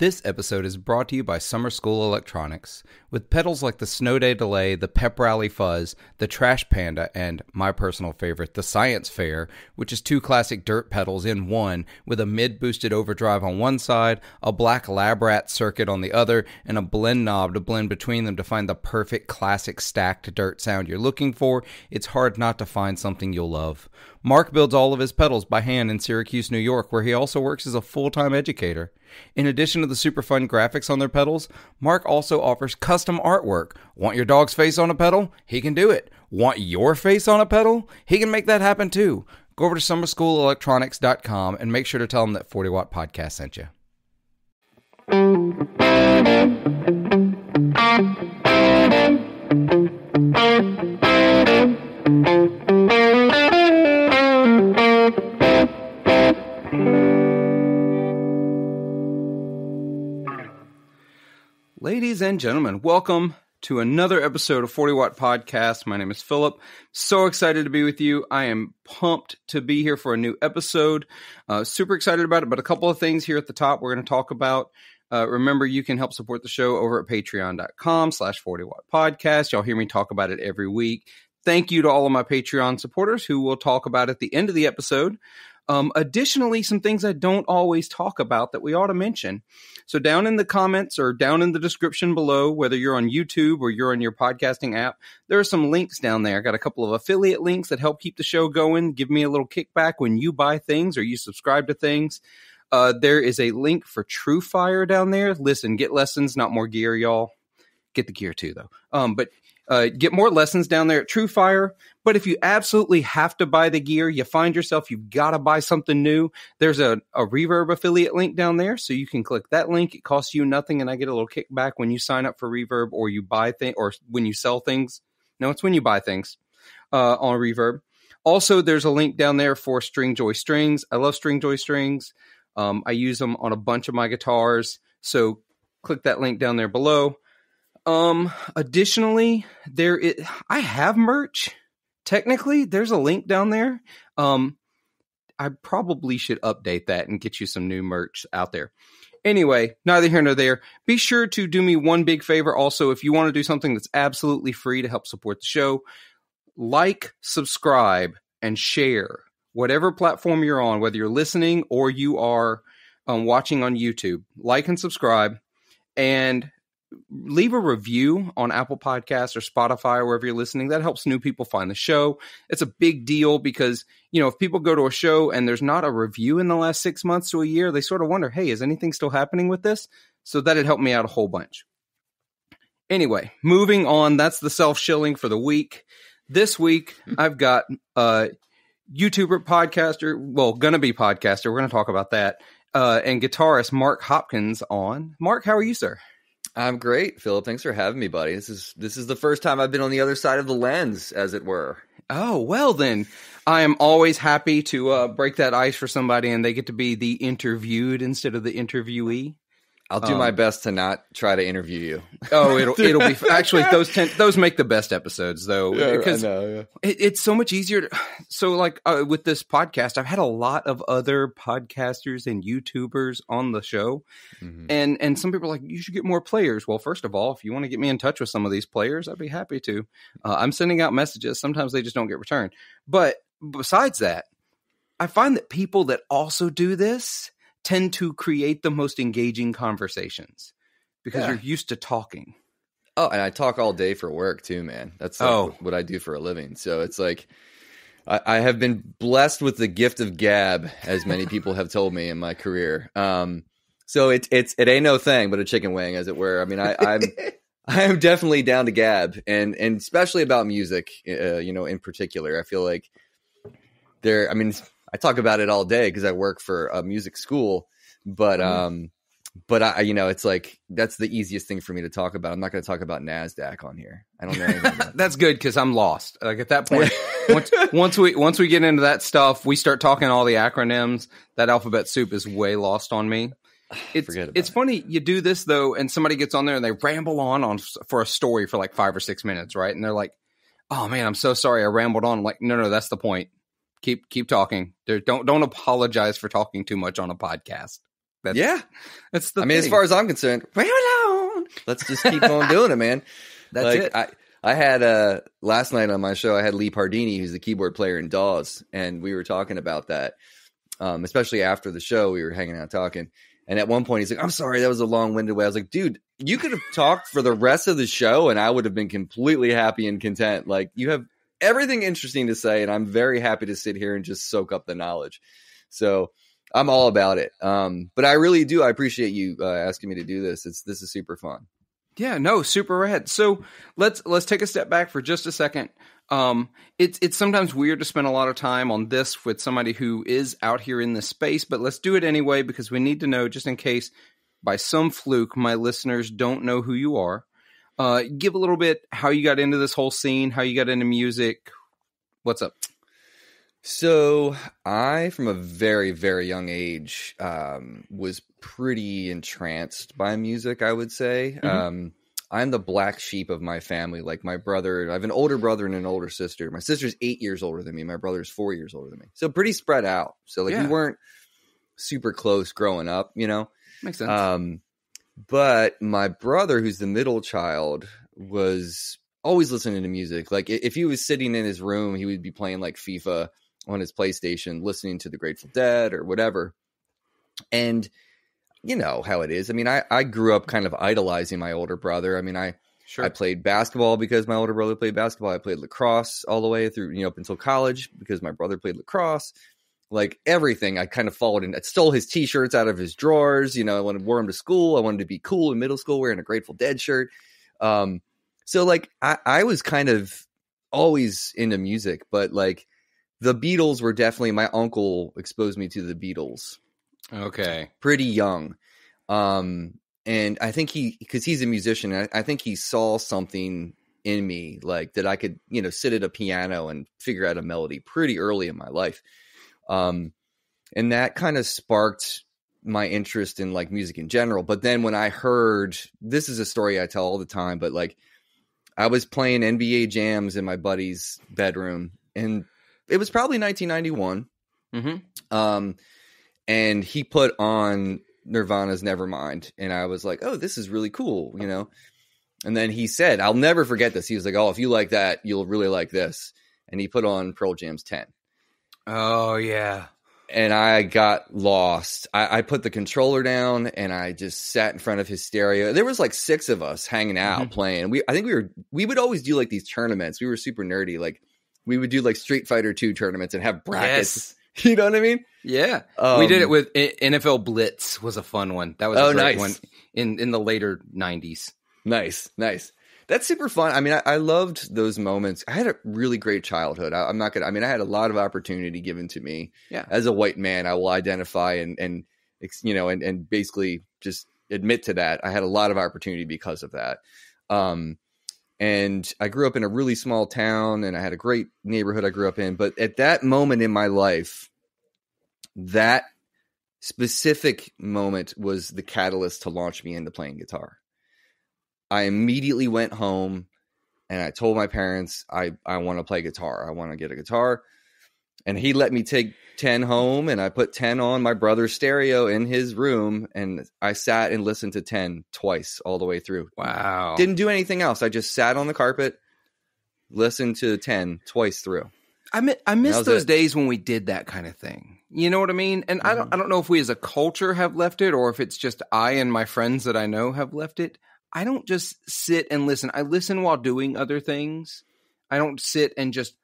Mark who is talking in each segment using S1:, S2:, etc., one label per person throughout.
S1: This episode is brought to you by Summer School Electronics. With pedals like the Snow Day Delay, the Pep Rally Fuzz, the Trash Panda, and my personal favorite, the Science Fair, which is two classic dirt pedals in one, with a mid boosted overdrive on one side, a black lab rat circuit on the other, and a blend knob to blend between them to find the perfect classic stacked dirt sound you're looking for, it's hard not to find something you'll love. Mark builds all of his pedals by hand in Syracuse, New York, where he also works as a full time educator. In addition to the super fun graphics on their pedals, Mark also offers custom artwork. Want your dog's face on a pedal? He can do it. Want your face on a pedal? He can make that happen too. Go over to summerschoolelectronics.com and make sure to tell them that 40 Watt Podcast sent you. Ladies and gentlemen, welcome to another episode of 40 Watt Podcast. My name is Phillip. So excited to be with you. I am pumped to be here for a new episode. Uh, super excited about it, but a couple of things here at the top we're going to talk about. Uh, remember, you can help support the show over at patreon.com slash 40 watt podcast. Y'all hear me talk about it every week. Thank you to all of my Patreon supporters who will talk about at the end of the episode. Um, additionally, some things I don't always talk about that we ought to mention. So, down in the comments or down in the description below, whether you're on YouTube or you're on your podcasting app, there are some links down there. I got a couple of affiliate links that help keep the show going, give me a little kickback when you buy things or you subscribe to things. Uh, there is a link for TrueFire down there. Listen, get lessons, not more gear, y'all. Get the gear too, though. Um, but uh, get more lessons down there at TrueFire. But if you absolutely have to buy the gear, you find yourself you've got to buy something new. There's a, a Reverb affiliate link down there, so you can click that link. It costs you nothing, and I get a little kickback when you sign up for Reverb or you buy things or when you sell things. No, it's when you buy things uh, on Reverb. Also, there's a link down there for Stringjoy strings. I love Stringjoy strings. Um, I use them on a bunch of my guitars. So click that link down there below. Um, additionally, there is, I have merch. Technically, there's a link down there. Um, I probably should update that and get you some new merch out there. Anyway, neither here nor there. Be sure to do me one big favor also if you want to do something that's absolutely free to help support the show. Like, subscribe, and share whatever platform you're on, whether you're listening or you are um, watching on YouTube. Like and subscribe. And leave a review on Apple Podcasts or Spotify or wherever you're listening. That helps new people find the show. It's a big deal because, you know, if people go to a show and there's not a review in the last six months to a year, they sort of wonder, hey, is anything still happening with this? So that'd helped me out a whole bunch. Anyway, moving on. That's the self shilling for the week. This week, I've got a YouTuber, podcaster, well, gonna be podcaster. We're gonna talk about that. Uh, and guitarist Mark Hopkins on. Mark, how are you, sir?
S2: I'm great, Phillip. Thanks for having me, buddy. This is this is the first time I've been on the other side of the lens, as it were.
S1: Oh well, then I am always happy to uh, break that ice for somebody, and they get to be the interviewed instead of the interviewee.
S2: I'll do um, my best to not try to interview you.
S1: oh, it'll it'll be actually those ten, those make the best episodes though
S2: yeah,
S1: because
S2: know, yeah.
S1: it, it's so much easier. To, so like uh, with this podcast, I've had a lot of other podcasters and YouTubers on the show, mm-hmm. and and some people are like you should get more players. Well, first of all, if you want to get me in touch with some of these players, I'd be happy to. Uh, I'm sending out messages. Sometimes they just don't get returned. But besides that, I find that people that also do this tend to create the most engaging conversations because yeah. you're used to talking.
S2: Oh, and I talk all day for work too, man. That's like oh. what I do for a living. So it's like I, I, have been blessed with the gift of gab, as many people have told me in my career. Um, so it's it's it ain't no thing but a chicken wing, as it were. I mean, I, I'm I am definitely down to gab, and and especially about music. Uh, you know, in particular, I feel like there. I mean, I talk about it all day because I work for a music school, but mm-hmm. um, but I, you know, it's like that's the easiest thing for me to talk about. I'm not going to talk about Nasdaq on here. I don't know. Anything about that.
S1: that's good because I'm lost. Like at that point, once, once we once we get into that stuff, we start talking all the acronyms. That alphabet soup is way lost on me. It's it's
S2: it.
S1: funny you do this though, and somebody gets on there and they ramble on on for a story for like five or six minutes, right? And they're like, "Oh man, I'm so sorry I rambled on." I'm like, no, no, that's the point keep keep talking. There, don't don't apologize for talking too much on a podcast.
S2: That's, yeah,
S1: that's the.
S2: I mean, as far as I'm concerned, alone. Let's just keep on doing it, man.
S1: That's
S2: like,
S1: it.
S2: I, I had uh last night on my show, I had Lee Pardini, who's the keyboard player in Dawes, and we were talking about that. Um, especially after the show, we were hanging out talking. And at one point, he's like, "I'm sorry, that was a long-winded way." I was like, "Dude, you could have talked for the rest of the show, and I would have been completely happy and content. Like, you have everything interesting to say, and I'm very happy to sit here and just soak up the knowledge." So I'm all about it. Um, but I really do. I appreciate you uh, asking me to do this. It's this is super fun.
S1: Yeah, no, super rad. So let's let's take a step back for just a second. Um, it's it's sometimes weird to spend a lot of time on this with somebody who is out here in this space, but let's do it anyway because we need to know just in case by some fluke my listeners don't know who you are. Uh, give a little bit how you got into this whole scene, how you got into music. What's up?
S2: So I, from a very, very young age, um, was pretty entranced by music. I would say mm-hmm. um, I'm the black sheep of my family. Like my brother, I have an older brother and an older sister. My sister's eight years older than me. My brother's four years older than me. So pretty spread out. So like yeah. we weren't super close growing up. You know,
S1: makes sense. Um,
S2: but my brother, who's the middle child, was always listening to music. Like if he was sitting in his room, he would be playing like FIFA on his PlayStation, listening to the Grateful Dead or whatever. And you know how it is. I mean, I, I grew up kind of idolizing my older brother. I mean, I sure. I played basketball because my older brother played basketball. I played lacrosse all the way through, you know, up until college because my brother played lacrosse. Like everything, I kind of followed and I stole his t-shirts out of his drawers. You know, I wanted wore them to school. I wanted to be cool in middle school wearing a Grateful Dead shirt. Um, so like I, I was kind of always into music, but like the Beatles were definitely my uncle exposed me to the Beatles.
S1: Okay.
S2: Pretty young. Um and I think he because he's a musician, I, I, think he saw something in me like that I could, you know, sit at a piano and figure out a melody pretty early in my life. Um and that kind of sparked my interest in like music in general. But then when I heard this is a story I tell all the time, but like I was playing NBA jams in my buddy's bedroom and it was probably 1991. Mm-hmm. Um, and he put on Nirvana's Nevermind, and I was like, "Oh, this is really cool," you know. And then he said, "I'll never forget this." He was like, "Oh, if you like that, you'll really like this." And he put on Pearl Jam's 10.
S1: Oh yeah.
S2: And I got lost. I, I, put the controller down and I just sat in front of his stereo. There was like six of us hanging out mm-hmm. playing. We I think we were we would always do like these tournaments. We were super nerdy. Like we would do like Street Fighter 2 tournaments and have brackets. Yes. You know what I mean?
S1: Yeah. Um, we did it um, with NFL Blitz was a fun one. That was a oh, great nice. one in in the later 90s.
S2: Nice. Nice. That's super fun. I mean, I, I loved those moments. I had a really great childhood. I, am not gonna. I mean, I had a lot of opportunity given to me.
S1: Yeah.
S2: As a white man, I will identify and and you know and and basically just admit to that. I had a lot of opportunity because of that. Um, and I grew up in a really small town and I had a great neighborhood I grew up in. But at that moment in my life, that specific moment was the catalyst to launch me into playing guitar. I immediately went home and I told my parents I, I want to play guitar. I want to get a guitar. And he let me take 10 home and I put 10 on my brother's stereo in his room and I sat and listened to 10 twice all the way through.
S1: Wow.
S2: Didn't do anything else. I just sat on the carpet, listened to 10 twice through.
S1: I mi- I miss those it. days when we did that kind of thing. You know what I mean? And mm-hmm. I don't mm-hmm. I don't know if we as a culture have left it or if it's just I and my friends that I know have left it. I don't just sit and listen. I listen while doing other things. I don't sit and just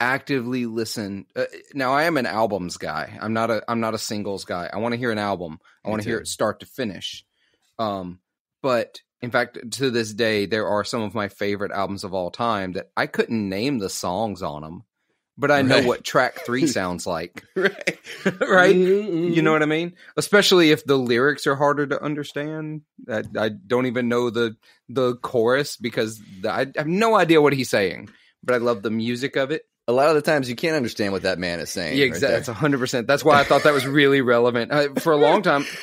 S1: actively listen. Uh, now I am an albums guy. I'm not a I'm not a singles guy. I want to hear an album. I want to hear it start to finish. Um, but in fact, to this day, there are some of my favorite albums of all time that I couldn't name the songs on them, but I right. know what track three sounds like.
S2: right,
S1: right. Mm-hmm. You know what I mean? Especially if the lyrics are harder to understand. I, I don't even know the the chorus because the, I have no idea what he's saying, but I love the music of it
S2: a lot of the times you can't understand what that man is saying.
S1: Yeah, exactly. Right That's hundred percent. That's why I thought that was really relevant uh, for a long time.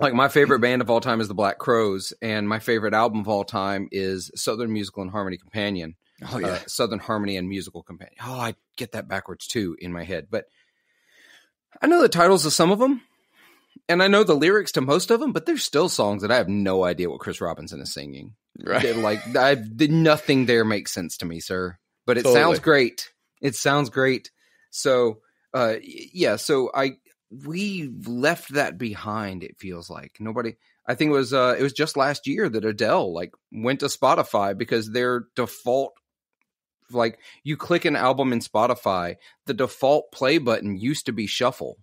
S1: Like my favorite band of all time is the Black Crowes, and my favorite album of all time is Southern Musical and Harmony Companion.
S2: Oh yeah, uh,
S1: Southern Harmony and Musical Companion. Oh, I get that backwards too in my head, but I know the titles of some of them. and I know the lyrics to most of them, but there's still songs that I have no idea what Chris Robinson is singing. Right. They're like I nothing there makes sense to me, sir. But it totally. sounds great. It sounds great. So, uh, yeah. So I we left that behind. It feels like nobody. I think it was uh, it was just last year that Adele like went to Spotify because their default like you click an album in Spotify, the default play button used to be shuffle.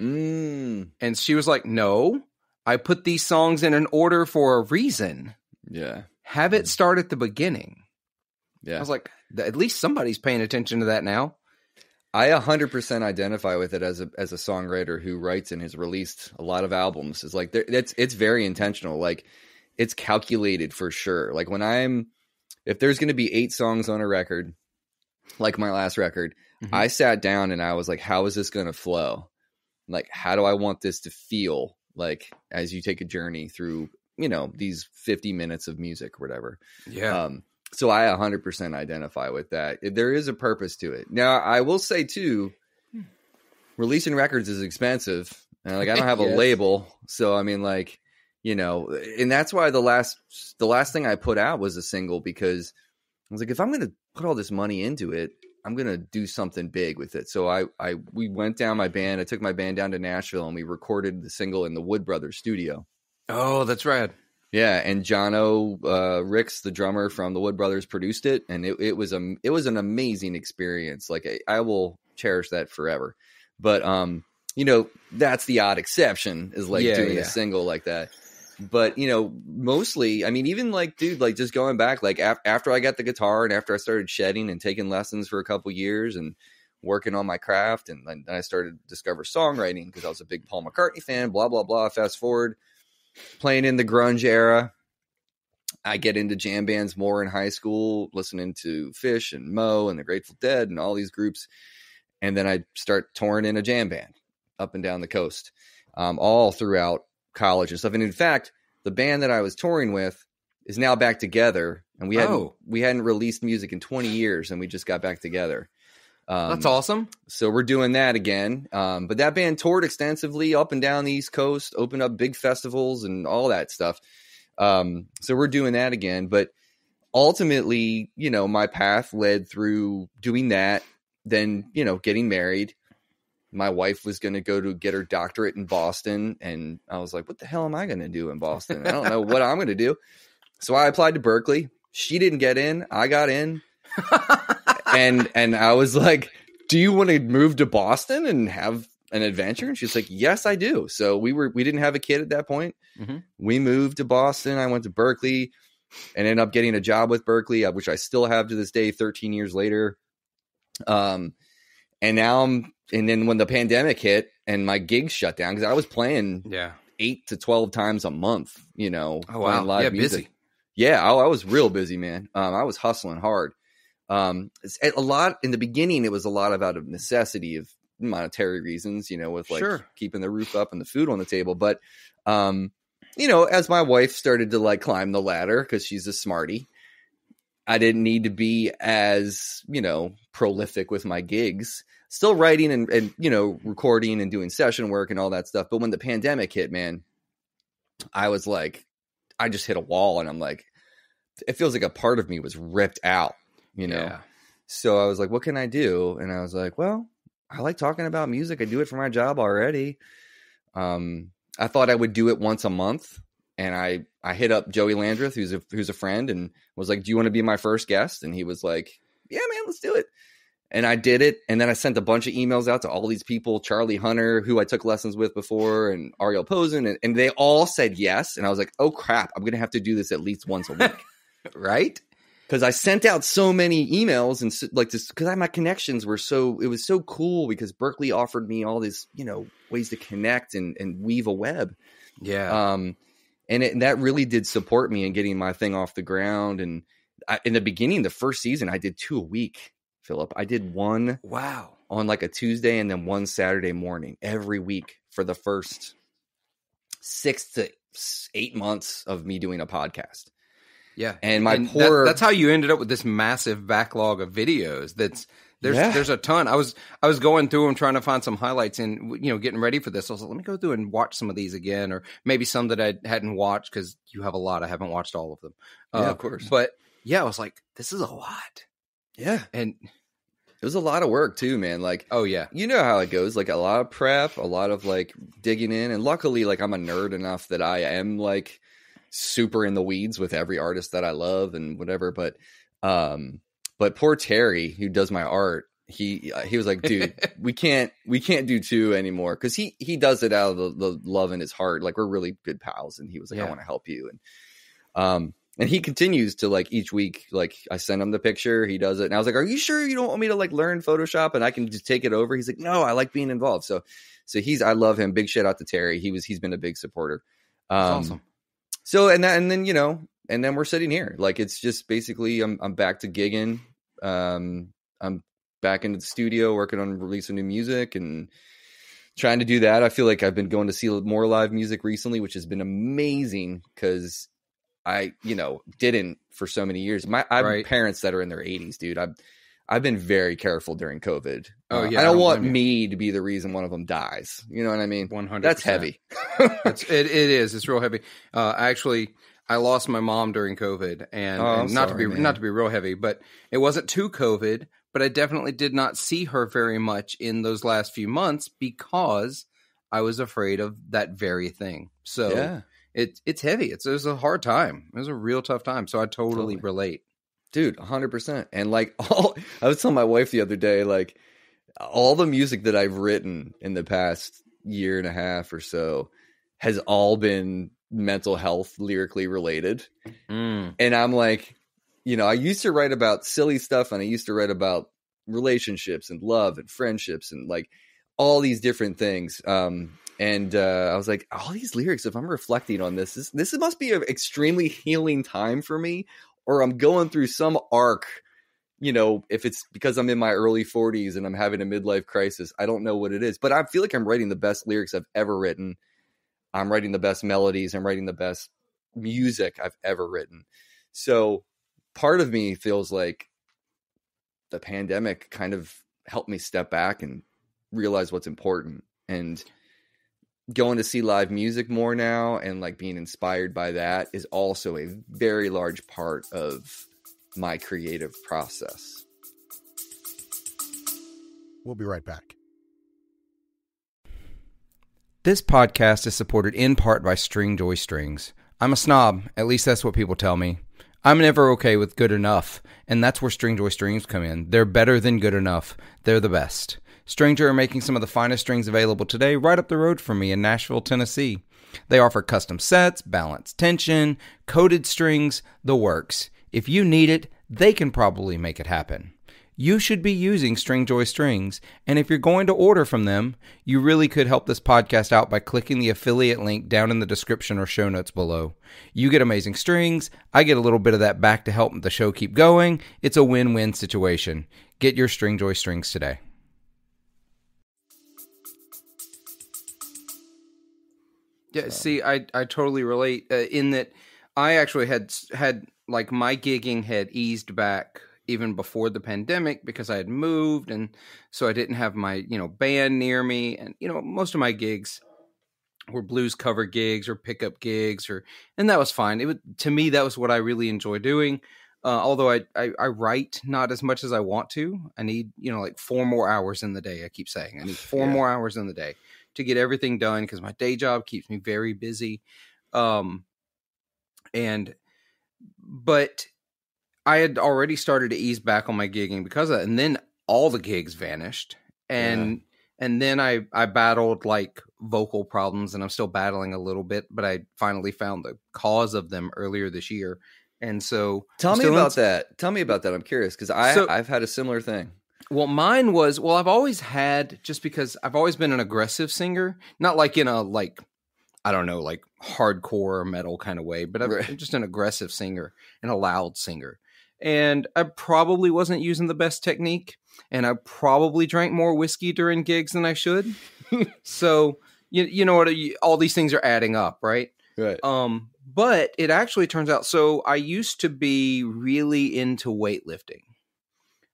S2: Mm.
S1: And she was like, "No, I put these songs in an order for a reason.
S2: Yeah,
S1: have it start at the beginning."
S2: Yeah, I
S1: was like, at least somebody's paying attention to that now.
S2: I 100% identify with it as a as a songwriter who writes and has released a lot of albums. It's like it's it's very intentional. Like it's calculated for sure. Like when I'm if there's going to be 8 songs on a record, like my last record, mm-hmm. I sat down and I was like how is this going to flow? Like how do I want this to feel like as you take a journey through, you know, these 50 minutes of music or whatever.
S1: Yeah. Um
S2: so I 100% identify with that. There is a purpose to it. Now, I will say too, releasing records is expensive. And like I don't have yes. a label, so I mean like, you know, and that's why the last the last thing I put out was a single because I was like if I'm going to put all this money into it, I'm going to do something big with it. So I I we went down my band, I took my band down to Nashville and we recorded the single in the Wood Brothers studio.
S1: Oh, that's rad.
S2: Yeah, and Jano uh, Rix, the drummer from the Wood Brothers, produced it, and it, it was a it was an amazing experience. Like I, I, will cherish that forever. But um, you know, that's the odd exception is like yeah, doing yeah. a single like that. But you know, mostly, I mean, even like, dude, like just going back, like af- after I got the guitar and after I started shedding and taking lessons for a couple years and working on my craft, and then I started to discover songwriting because I was a big Paul McCartney fan. Blah blah blah. Fast forward playing in the grunge era. I get into jam bands more in high school, listening to Phish and moe. and the Grateful Dead and all these groups. And then I start touring in a jam band up and down the coast, um, all throughout college and stuff. And in fact, the band that I was touring with is now back together, and we hadn't oh. we hadn't released music in 20 years, and we just got back together.
S1: Um, That's awesome.
S2: So we're doing that again. Um, but that band toured extensively up and down the East Coast, opened up big festivals and all that stuff. Um, so we're doing that again. But ultimately, you know, my path led through doing that, then, you know, getting married. My wife was going to go to get her doctorate in Boston. And I was like, what the hell am I going to do in Boston? I don't know what I'm going to do. So I applied to Berklee. She didn't get in. I got in. and and I was like, "Do you want to move to Boston and have an adventure?" And she's like, "Yes, I do." So we were we didn't have a kid at that point. Mm-hmm. We moved to Boston. I went to Berklee and ended up getting a job with Berklee, uh, which I still have to this day, 13 years later. Um, and now I'm and then when the pandemic hit and my gigs shut down because I was playing
S1: yeah
S2: eight to twelve times a month, you know,
S1: oh, wow. live yeah, music. busy.
S2: Yeah, I, I, was real busy, man. Um, I was hustling hard. Um, a lot in the beginning, it was a lot of out of necessity of monetary reasons, you know, with like sure. keeping the roof up and the food on the table. But, um, you know, as my wife started to like climb the ladder because she's a smarty, I didn't need to be as, you know, prolific with my gigs. Still writing and, and, you know, recording and doing session work and all that stuff. But when the pandemic hit, man, I was like, I just hit a wall and I'm like, it feels like a part of me was ripped out you know. Yeah. So I was like, what can I do? And I was like, well, I like talking about music. I do it for my job already. Um, I thought I would do it once a month, and I I hit up Joey Landreth, who's a who's a friend, and was like, "Do you want to be my first guest?" And he was like, "Yeah, man, let's do it." And I did it, and then I sent a bunch of emails out to all these people, Charlie Hunter, who I took lessons with before, and Ariel Posen, and, and they all said yes. And I was like, "Oh crap, I'm gonna have to do this at least once a week."
S1: right?
S2: because I sent out so many emails and like this because my connections were so it was so cool because Berklee offered me all these you know ways to connect and and weave a web.
S1: Yeah.
S2: Um, and, it, and that really did support me in getting my thing off the ground. And I, in the beginning, the first season, I did two a week. Phillip, I did one.
S1: Wow.
S2: On like a Tuesday and then one Saturday morning every week for the first six to eight months of me doing a podcast.
S1: Yeah,
S2: and my and poor
S1: that, that's how you ended up with this massive backlog of videos. That's There's yeah. there's a ton. I was I was going through them trying to find some highlights and you know getting ready for this. I was like, let me go through and watch some of these again, or maybe some that I hadn't watched because you have a lot. I haven't watched all of them.
S2: Yeah, uh, of course.
S1: But yeah, I was like, this is a lot.
S2: Yeah,
S1: and
S2: it was a lot of work too, man. Like,
S1: oh yeah,
S2: you know how it goes. Like a lot of prep, a lot of like digging in, and luckily, like I'm a nerd enough that I am like super in the weeds with every artist that I love and whatever. But, um, but poor Terry, who does my art, he uh, he was like, dude, we can't we can't do two anymore. Because he he does it out of the, the, love in his heart. Like we're really good pals, and he was like, yeah. I want to help you, and um and he continues to like each week like i send him the picture he does it and i was like are you sure you don't want me to like learn photoshop and i can just take it over? He's like no i like being involved. So so he's i love him. Big shout out to terry. He was he's been a big supporter. Um awesome. so and that and then you know and then we're sitting here. Like it's just basically i'm i'm back to gigging um i'm back into the studio working on releasing new music and trying to do that. I feel like I've been going to see more live music recently, which has been amazing because I, you know, didn't for so many years. My I have right. parents that are in their 80s, dude. I've I've been very careful during COVID. Oh uh, yeah, I don't, want me to be the reason one of them dies. You know what I mean?
S1: One hundred.
S2: That's heavy.
S1: it's, it, it is. It's real heavy. Uh, actually, I lost my mom during COVID, and, oh, and not sorry, to be man. not to be real heavy, but it wasn't too COVID. But I definitely did not see her very much in those last few months because I was afraid of that very thing. So yeah it it's heavy. It's it was a hard time. It was a real tough time. So I totally, totally. relate,
S2: dude. hundred percent. And like all, I was telling my wife the other day, like all the music that I've written in the past year and a half or so has all been mental health lyrically related. Mm. And I'm like, you know, I used to write about silly stuff and I used to write about relationships and love and friendships and like all these different things. Um, and uh, I was like, all these lyrics. If I'm reflecting on this, this this must be an extremely healing time for me, or I'm going through some arc. You know, if it's because I'm in my early 40s and I'm having a midlife crisis, I don't know what it is, but I feel like I'm writing the best lyrics I've ever written. I'm writing the best melodies. I'm writing the best music I've ever written. So part of me feels like the pandemic kind of helped me step back and realize what's important. And going to see live music more now and like being inspired by that is also a very large part of my creative process.
S3: We'll be right back.
S1: This podcast is supported in part by Stringjoy Strings. I'm a snob, at least that's what people tell me. I'm never okay with good enough, and that's where Stringjoy Strings come in. They're better than good enough. They're the best. Stringjoy are making some of the finest strings available today right up the road from me in Nashville, Tennessee. They offer custom sets, balanced tension, coated strings, the works. If you need it, they can probably make it happen. You should be using Stringjoy strings, and if you're going to order from them, you really could help this podcast out by clicking the affiliate link down in the description or show notes below. You get amazing strings, I get a little bit of that back to help the show keep going. It's a win win situation. Get your Stringjoy strings today. Yeah, so. see, I I totally relate uh, in that I actually had had like my gigging had eased back even before the pandemic because I had moved and so I didn't have my, you know, band near me and you know, most of my gigs were blues cover gigs or pickup gigs or and that was fine. It would to me that was what I really enjoy doing. Uh, although I, I, I write not as much as I want to. I need, you know, like four more hours in the day. I keep saying I need four yeah. more hours in the day to get everything done because my day job keeps me very busy. Um, and but I had already started to ease back on my gigging because of that, and then all the gigs vanished, and yeah. and then I I battled like vocal problems, and I'm still battling a little bit, but I finally found the cause of them earlier this year, and so
S2: tell me about in... that. Tell me about that. I'm curious because I so, I've had a similar thing.
S1: Well, mine was well. I've always had just because I've always been an aggressive singer, not like in a like I don't know like hardcore metal kind of way, but I'm right. just an aggressive singer and a loud singer. And I probably wasn't using the best technique, and I probably drank more whiskey during gigs than I should. so you you know what? All these things are adding up, right?
S2: Right.
S1: Um, but it actually turns out. So I used to be really into weightlifting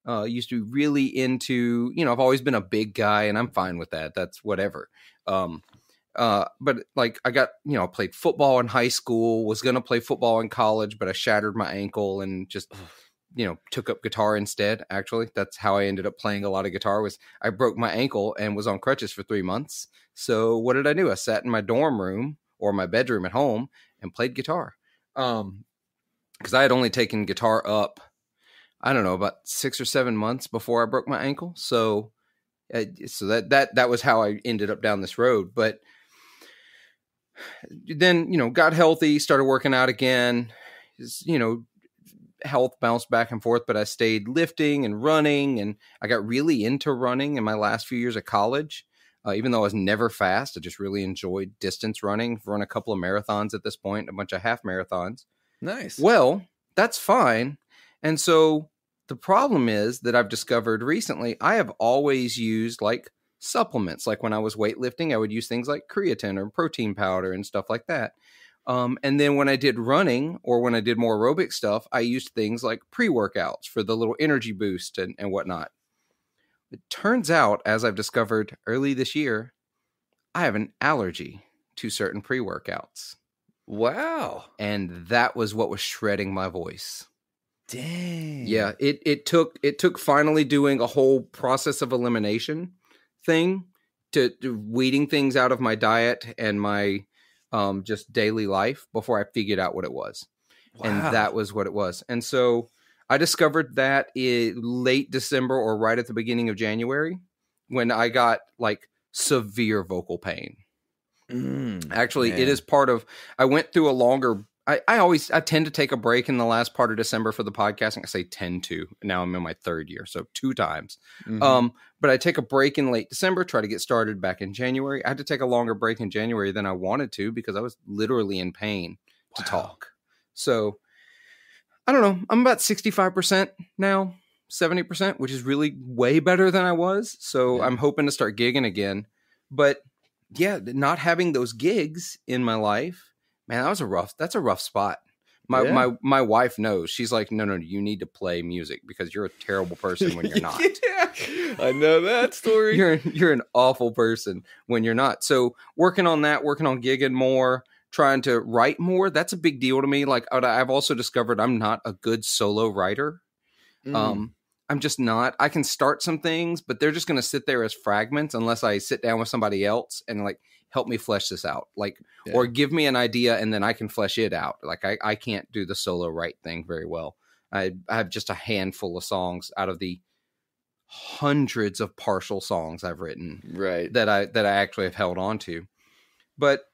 S1: Uh, used to be really into, you know, I've always been a big guy, and I'm fine with that. That's whatever. Um, uh, but like I got, you know, played football in high school, was going to play football in college, but I shattered my ankle and just, you know, took up guitar instead. Actually, that's how I ended up playing a lot of guitar. Was I broke my ankle and was on crutches for three months. So what did I do? I sat in my dorm room or my bedroom at home and played guitar. Um, because I had only taken guitar up, I don't know, about six or seven months before I broke my ankle. So, uh, so that that that was how I ended up down this road. But then, you know, got healthy, started working out again. You know, health bounced back and forth, but I stayed lifting and running, and I got really into running in my last few years of college. Uh, even though I was never fast, I just really enjoyed distance running. I've run a couple of marathons at this point, a bunch of half marathons.
S2: Nice.
S1: Well, that's fine. And so the problem is that I've discovered recently, I have always used like supplements. Like when I was weightlifting, I would use things like creatine or protein powder and stuff like that. Um, and then when I did running or when I did more aerobic stuff, I used things like pre workouts for the little energy boost and, and whatnot. It turns out, as I've discovered early this year, I have an allergy to certain pre workouts.
S2: Wow.
S1: And that was what was shredding my voice.
S2: Dang.
S1: Yeah, it it took it took finally doing a whole process of elimination thing to, to weeding things out of my diet and my um just daily life before I figured out what it was. Wow. And that was what it was. And so I discovered that in late December or right at the beginning of January when I got like severe vocal pain.
S2: Mm,
S1: Actually, man. it is part of. I went through a longer. I, I always I tend to take a break in the last part of December for the podcasting. I say tend to. Now I'm in my third year, so two times. Mm-hmm. Um, but I take a break in late December, try to get started back in January. I had to take a longer break in January than I wanted to because I was literally in pain to wow. talk. So I don't know. I'm about 65% now, 70%, which is really way better than I was. So yeah. I'm hoping to start gigging again. But yeah, not having those gigs in my life, man, that was a rough. That's a rough spot. My yeah. my my wife knows. She's like, no, no, no, you need to play music because you're a terrible person when you're not.
S2: yeah, I know that story.
S1: you're you're an awful person when you're not. So working on that, working on gigging more, trying to write more. That's a big deal to me. Like I've also discovered I'm not a good solo writer. Mm. Um, I'm just not. I can start some things, but they're just going to sit there as fragments unless I sit down with somebody else and like help me flesh this out. Like, yeah. or give me an idea and then I can flesh it out. Like, I, I can't do the solo write thing very well. I, I have just a handful of songs out of the hundreds of partial songs I've written.
S2: Right.
S1: That I, that I actually have held on to. But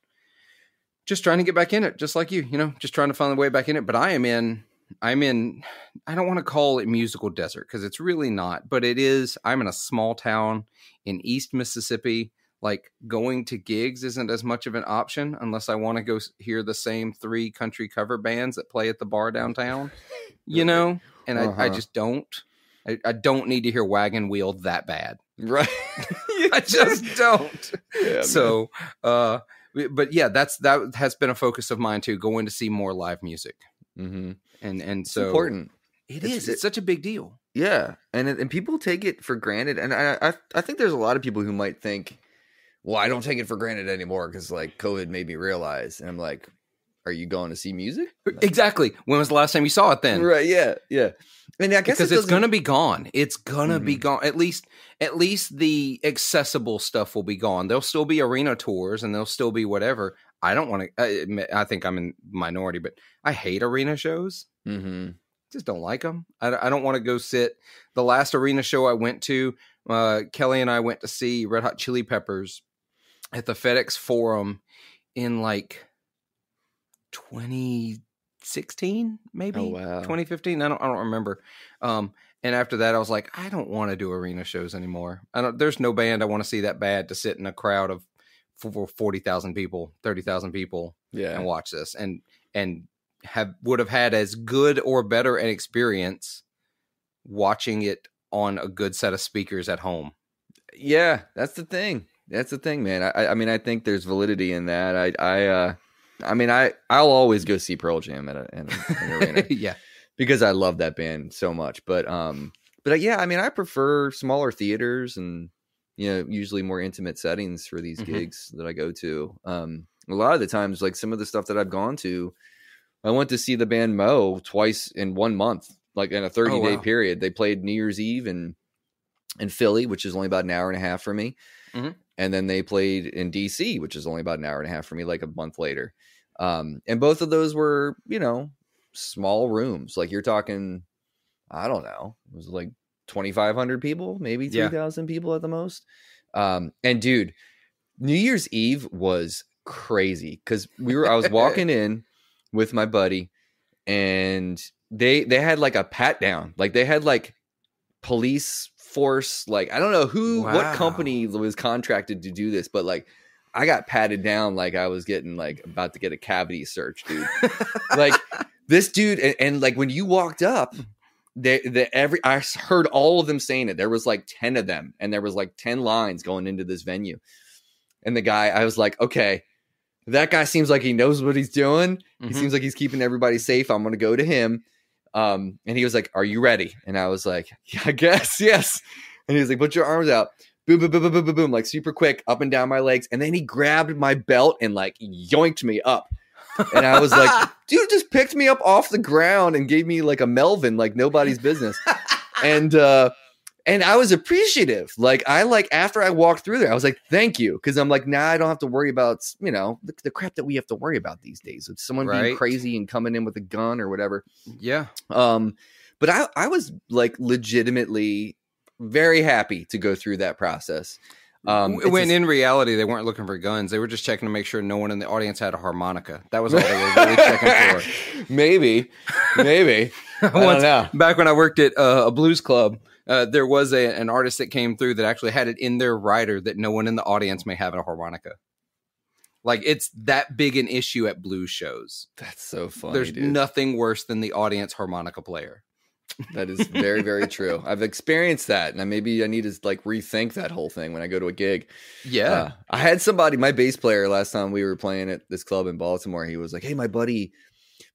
S1: just trying to get back in it, just like you, you know, just trying to find a way back in it. But I am in I'm in I don't want to call it musical desert because it's really not, but it is I'm in a small town in East Mississippi. Like going to gigs isn't as much of an option unless I want to go hear the same three country cover bands that play at the bar downtown. You know? And uh-huh. I, I uh-huh. just don't. I, I, don't need to hear Wagon Wheel that bad.
S2: Right.
S1: I just don't. Yeah, so uh but yeah, that's that has been a focus of mine too, going to see more live music.
S2: Mm-hmm
S1: and and so
S2: it's important.
S1: It it's, is. It's such a big deal.
S2: Yeah, and and people take it for granted, and I I, I think there's a lot of people who might think, well, I don't take it for granted anymore because like COVID made me realize, and I'm like, are you going to see music?
S1: Exactly. When was the last time you saw it? Then
S2: right? Yeah, yeah.
S1: Mean, I guess because it it's gonna be gone. It's gonna mm-hmm. be gone. At least, at least the accessible stuff will be gone. There'll still be arena tours, and there'll still be whatever. I don't want to. I, I, think I'm in minority, but I hate arena shows.
S2: Mm-hmm.
S1: Just don't like them. I, I don't want to go sit. The last arena show I went to, uh, Kelly and I went to see Red Hot Chili Peppers at the FedEx Forum in like 2016, maybe
S2: oh, wow.
S1: 2015. I don't. I don't remember. Um, and after that, I was like, I don't want to do arena shows anymore. I don't. There's no band I want to see that bad to sit in a crowd of for 40,000 people, 30,000 people
S2: yeah.
S1: and watch this and and have would have had as good or better an experience watching it on a good set of speakers at home.
S2: Yeah, that's the thing. That's the thing, man. I I mean I think there's validity in that. I I uh I mean I I'll always go see Pearl Jam at, a, in an arena.
S1: yeah.
S2: Because I love that band so much, but um but uh, yeah, I mean, I prefer smaller theaters and you know usually more intimate settings for these mm-hmm. gigs that I go to. Um, a lot of the times, like some of the stuff that I've gone to, I went to see the band moe. twice in one month, like in a 30 oh, day wow. period. They played New Year's Eve in in Philly, which is only about an hour and a half for me. Mm-hmm. And then they played in DC, which is only about an hour and a half for me, like a month later. Um, and both of those were, you know, small rooms. Like you're talking, I don't know, it was like 2,500 people, maybe 3,000 yeah. people at the most. Um, and dude, New Year's Eve was crazy because we were, I was walking in with my buddy and they, they had like a pat down. Like they had like police force like i don't know who wow. what company was contracted to do this but like i got patted down like i was getting like about to get a cavity search dude. Like this dude and, and, like when you walked up the the every i heard all of them saying it. There was like 10 of them and there was like 10 lines going into this venue. And the guy i was like okay that guy seems like he knows what he's doing. Mm-hmm. he seems like he's keeping everybody safe. I'm gonna go to him um, and he was like, "Are you ready?" And I was like, "Yeah, I guess, yes." And he was like, "Put your arms out." Boom, boom, boom, boom, boom, boom, boom, like super quick, up and down my legs. And then he grabbed my belt and like yoinked me up. And I was like, dude just picked me up off the ground and gave me like a Melvin, like nobody's business. and uh and I was appreciative. Like I like after I walked through there, I was like, "Thank you," because I'm like, now nah, I don't have to worry about you know the, the, crap that we have to worry about these days. With someone right. being crazy and coming in with a gun or whatever.
S1: Yeah.
S2: Um, but I I was like legitimately very happy to go through that process.
S1: Um, when in reality they weren't looking for guns, they were just checking to make sure no one in the audience had a harmonica. That was all they were really checking
S2: for. Maybe, maybe. Once,
S1: back when I worked at uh, a blues club, uh, there was a, an artist that came through that actually had it in their rider that no one in the audience may have a harmonica. Like it's that big an issue at blues shows.
S2: That's so funny.
S1: There's
S2: dude.
S1: nothing worse than the audience harmonica player.
S2: That is very, very true. I've experienced that, and maybe I need to like rethink that whole thing when I go to a gig.
S1: Yeah, uh,
S2: I had somebody, my bass player, last time we were playing at this club in Baltimore. He was like, "Hey, my buddy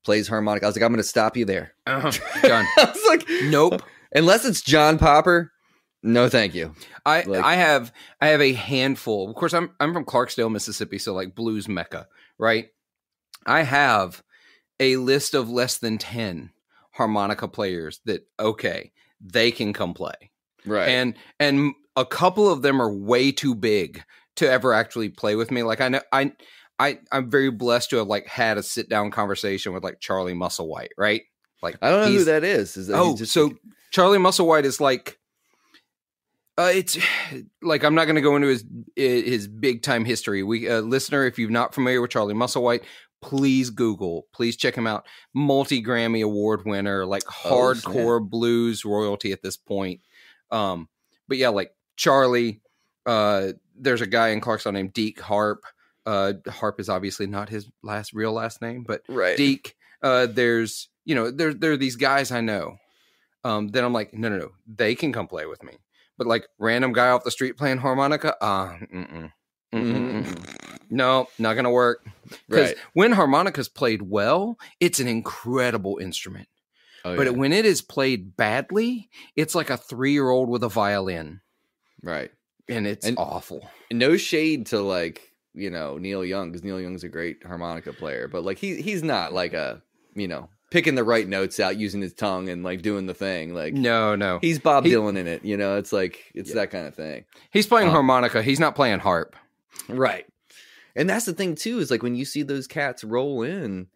S2: plays harmonica." I was like, "I'm going to stop you there."
S1: Uh-huh. Done. I was like, "Nope."
S2: Unless it's John Popper. No, thank you.
S1: I like, I have I have a handful. Of course, I'm I'm from Clarksdale, Mississippi, so like blues mecca, right? I have a list of less than ten harmonica players that okay they can come play,
S2: right?
S1: And and a couple of them are way too big to ever actually play with me. Like I know I I I'm very blessed to have like had a sit down conversation with like Charlie Musselwhite, right? Like
S2: I don't know who that is. Is that
S1: oh, just, so Charlie Musselwhite is like, uh, it's like I'm not going to go into his his big time history. We uh, listener, if you're not familiar with Charlie Musselwhite, please Google, please check him out. Multi Grammy Award winner, like oh, hardcore oh, blues royalty at this point. Um, but yeah, like Charlie. Uh, there's a guy in Clarksville named Deke Harp. Uh, Harp is obviously not his last real last name, but
S2: right.
S1: Deke. Uh, there's you know there there are these guys I know um, then I'm like, no, no, no, they can come play with me. But like random guy off the street playing harmonica, uh, mm-mm, mm-mm, no, not gonna work. Because right. when harmonica's played well, it's an incredible instrument. Oh, but yeah. when it is played badly, it's like a three year old with a violin.
S2: Right.
S1: And it's and awful.
S2: No shade to like, you know, Neil Young, because Neil Young's a great harmonica player, but like he he's not like a, you know, picking the right notes out using his tongue and like doing the thing like
S1: no no.
S2: he's bob he, dylan in it you know? It's like it's yeah. that kind of thing.
S1: He's playing um, harmonica. He's not playing harp.
S2: Right. And that's the thing too is like when you see those cats roll in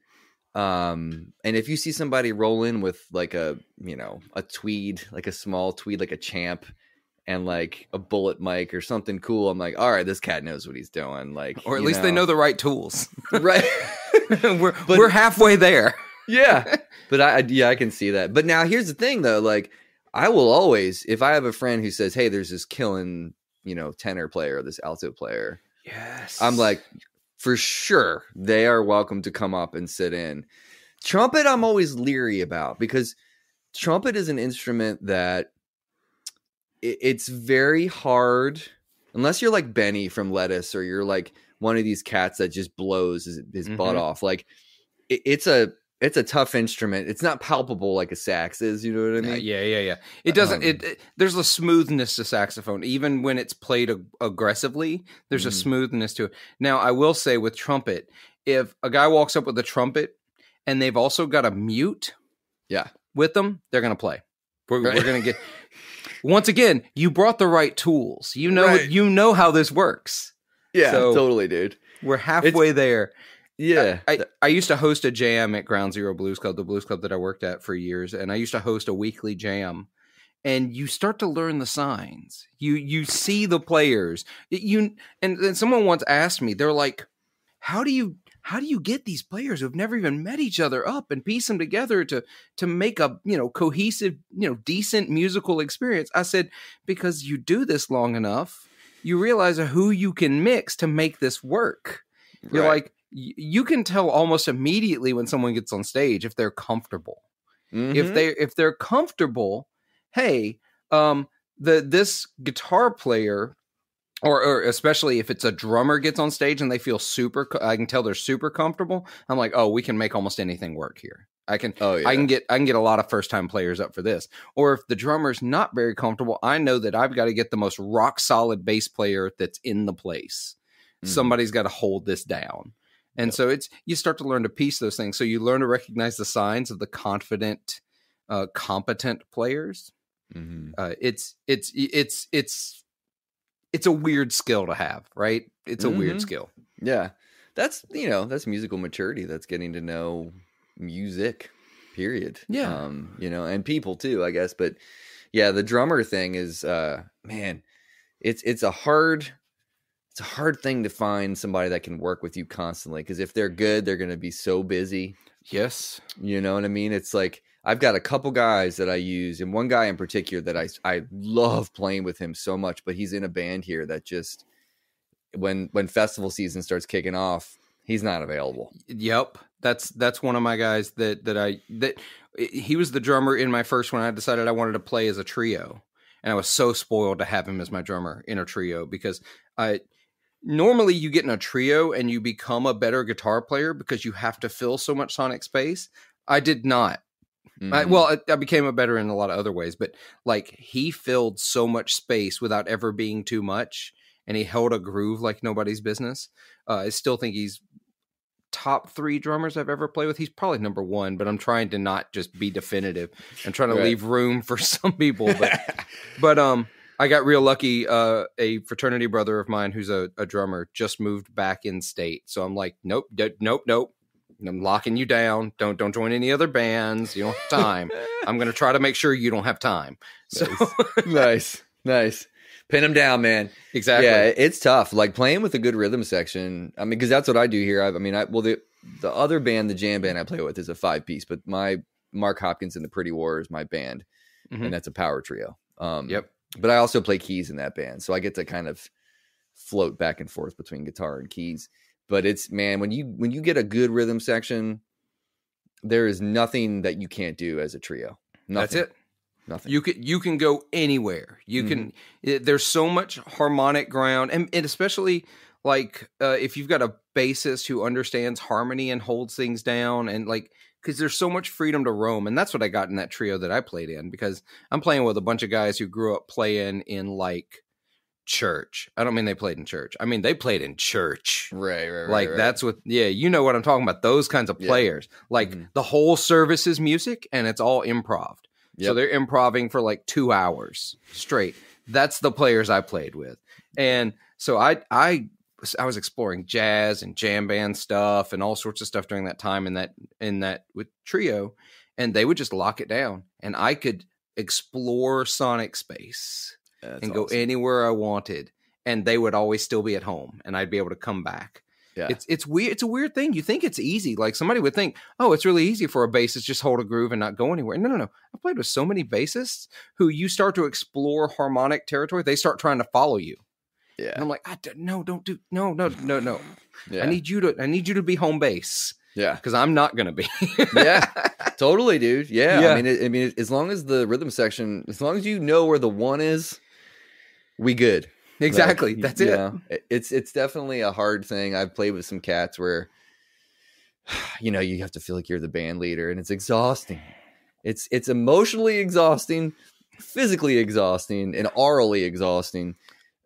S2: um and if you see somebody roll in with like a you know a tweed like a small tweed like a champ and like a bullet mic or something cool i'm like all right this cat knows what he's doing like
S1: or at least know. they know the right tools.
S2: Right.
S1: We're but, we're halfway there
S2: yeah, but I yeah I can see that. But now here's the thing though, like I will always if I have a friend who says, "Hey, there's this killing you know tenor player, this alto player,"
S1: yes,
S2: I'm like for sure they are welcome to come up and sit in. Trumpet, I'm always leery about because trumpet is an instrument that it's very hard unless you're like Benny from Lettuce or you're like one of these cats that just blows his, his mm-hmm. butt off. Like it, it's a it's a tough instrument. It's not palpable like a sax is. You know what I mean?
S1: Uh, yeah, yeah, yeah. It doesn't. Um, it, it, there's a smoothness to saxophone, even when it's played ag- aggressively. There's mm-hmm. a smoothness to it. Now, I will say with trumpet, if a guy walks up with a trumpet and they've also got a mute,
S2: yeah,
S1: with them, they're gonna play. We're, right. we're gonna get. Once again, you brought the right tools. You know, right. you know how this works.
S2: Yeah, so totally, dude.
S1: We're halfway it's, there.
S2: Yeah.
S1: I, I, used to host a jam at Ground Zero Blues Club, the blues club that I worked at for years, and I used to host a weekly jam. And you start to learn the signs. You you see the players. You and then someone once asked me, they're like, "How do you how do you get these players who've never even met each other up and piece them together to to make a you know cohesive you know decent musical experience?" I said, "Because you do this long enough, you realize who you can mix to make this work." You're right. like you can tell almost immediately when someone gets on stage if they're comfortable. Mm-hmm. If they if they're comfortable, hey, um, the this guitar player, or, or especially if it's a drummer gets on stage and they feel super, I can tell they're super comfortable. I'm like, oh, we can make almost anything work here. I can, oh, yeah. I can get, I can get a lot of first time players up for this. Or if the drummer's not very comfortable, I know that I've got to get the most rock solid bass player that's in the place. Mm-hmm. Somebody's got to hold this down. And yep. so it's you start to learn to piece those things. So you learn to recognize the signs of the confident, uh, competent players. Mm-hmm. Uh, it's it's it's it's it's a weird skill to have, right? It's a mm-hmm. weird skill.
S2: Yeah, that's you know that's musical maturity. That's getting to know music. Period.
S1: Yeah.
S2: Um, you know, and people too, I guess. But yeah, the drummer thing is, uh, man, it's it's a hard it's a hard thing to find somebody that can work with you constantly because if they're good, they're going to be so busy.
S1: Yes.
S2: You know what I mean? It's like I've got a couple guys that I use, and one guy in particular that I I love playing with him so much, but he's in a band here that just when when festival season starts kicking off, he's not available.
S1: Yep. That's that's one of my guys that that I that he was the drummer in my first one. I decided I wanted to play as a trio. And I was so spoiled to have him as my drummer in a trio because I normally you get in a trio and you become a better guitar player because you have to fill so much sonic space. I did not. Mm-hmm. I, well, I, I, became a better in a lot of other ways, but like he filled so much space without ever being too much, and he held a groove like nobody's business. Uh, I still think he's top three drummers I've ever played with. He's probably number one, but I'm trying to not just be definitive. I'm trying to right. leave room for some people, but but um I got real lucky. Uh, a fraternity brother of mine, who's a, a, drummer, just moved back in state. So I'm like, nope, d- nope, nope. I'm locking you down. Don't don't join any other bands. You don't have time. I'm going to try to make sure you don't have time. So
S2: nice, nice, nice. Pin them down, man.
S1: Exactly.
S2: Yeah, it's tough. Like playing with a good rhythm section. I mean, because that's what I do here. I, I mean, I well the the other band, the jam band I play with, is a five piece, but my Mark Hopkins and the Pretty War is my band, mm-hmm. and that's a power trio.
S1: Um, yep
S2: but I also play keys in that band, so I get to kind of float back and forth between guitar and keys. But it's man, when you when you get a good rhythm section, there is nothing that you can't do as a trio. Nothing.
S1: That's it.
S2: Nothing.
S1: You can you can go anywhere. You mm-hmm. can. It, there's so much harmonic ground, and, and especially like uh, if you've got a bassist who understands harmony and holds things down, and like because there's so much freedom to roam and that's what i got in that trio that i played in because i'm playing with a bunch of guys who grew up playing in like church i don't mean they played in church i mean they played in church
S2: right right, right
S1: like
S2: right.
S1: that's what yeah you know what i'm talking about those kinds of players yeah. like mm-hmm. the whole service is music and it's all improv yep. so they're improving for like two hours straight that's the players i played with and so i i I was exploring jazz and jam band stuff and all sorts of stuff during that time in that in that with trio, and they would just lock it down, and I could explore sonic space and go awesome. anywhere I wanted, and they would always still be at home, and I'd be able to come back. Yeah. It's it's weird. It's a weird thing. You think it's easy. Like somebody would think, oh, it's really easy for a bassist just hold a groove and not go anywhere. No, no, no. I played with so many bassists who you start to explore harmonic territory. They start trying to follow you.
S2: Yeah.
S1: And I'm like, I don't, no, don't do, no, no, no, no. Yeah. I need you to, I need you to be home base.
S2: Yeah.
S1: Because I'm not going to be.
S2: yeah. Totally, dude. Yeah. yeah. I mean, it, I mean, as long as the rhythm section, as long as you know where the one is, we good.
S1: Exactly. Like, That's it.
S2: Know, it's, it's definitely a hard thing. I've played with some cats where, you know, you have to feel like you're the band leader and it's exhausting. It's it's emotionally exhausting, physically exhausting, and orally exhausting.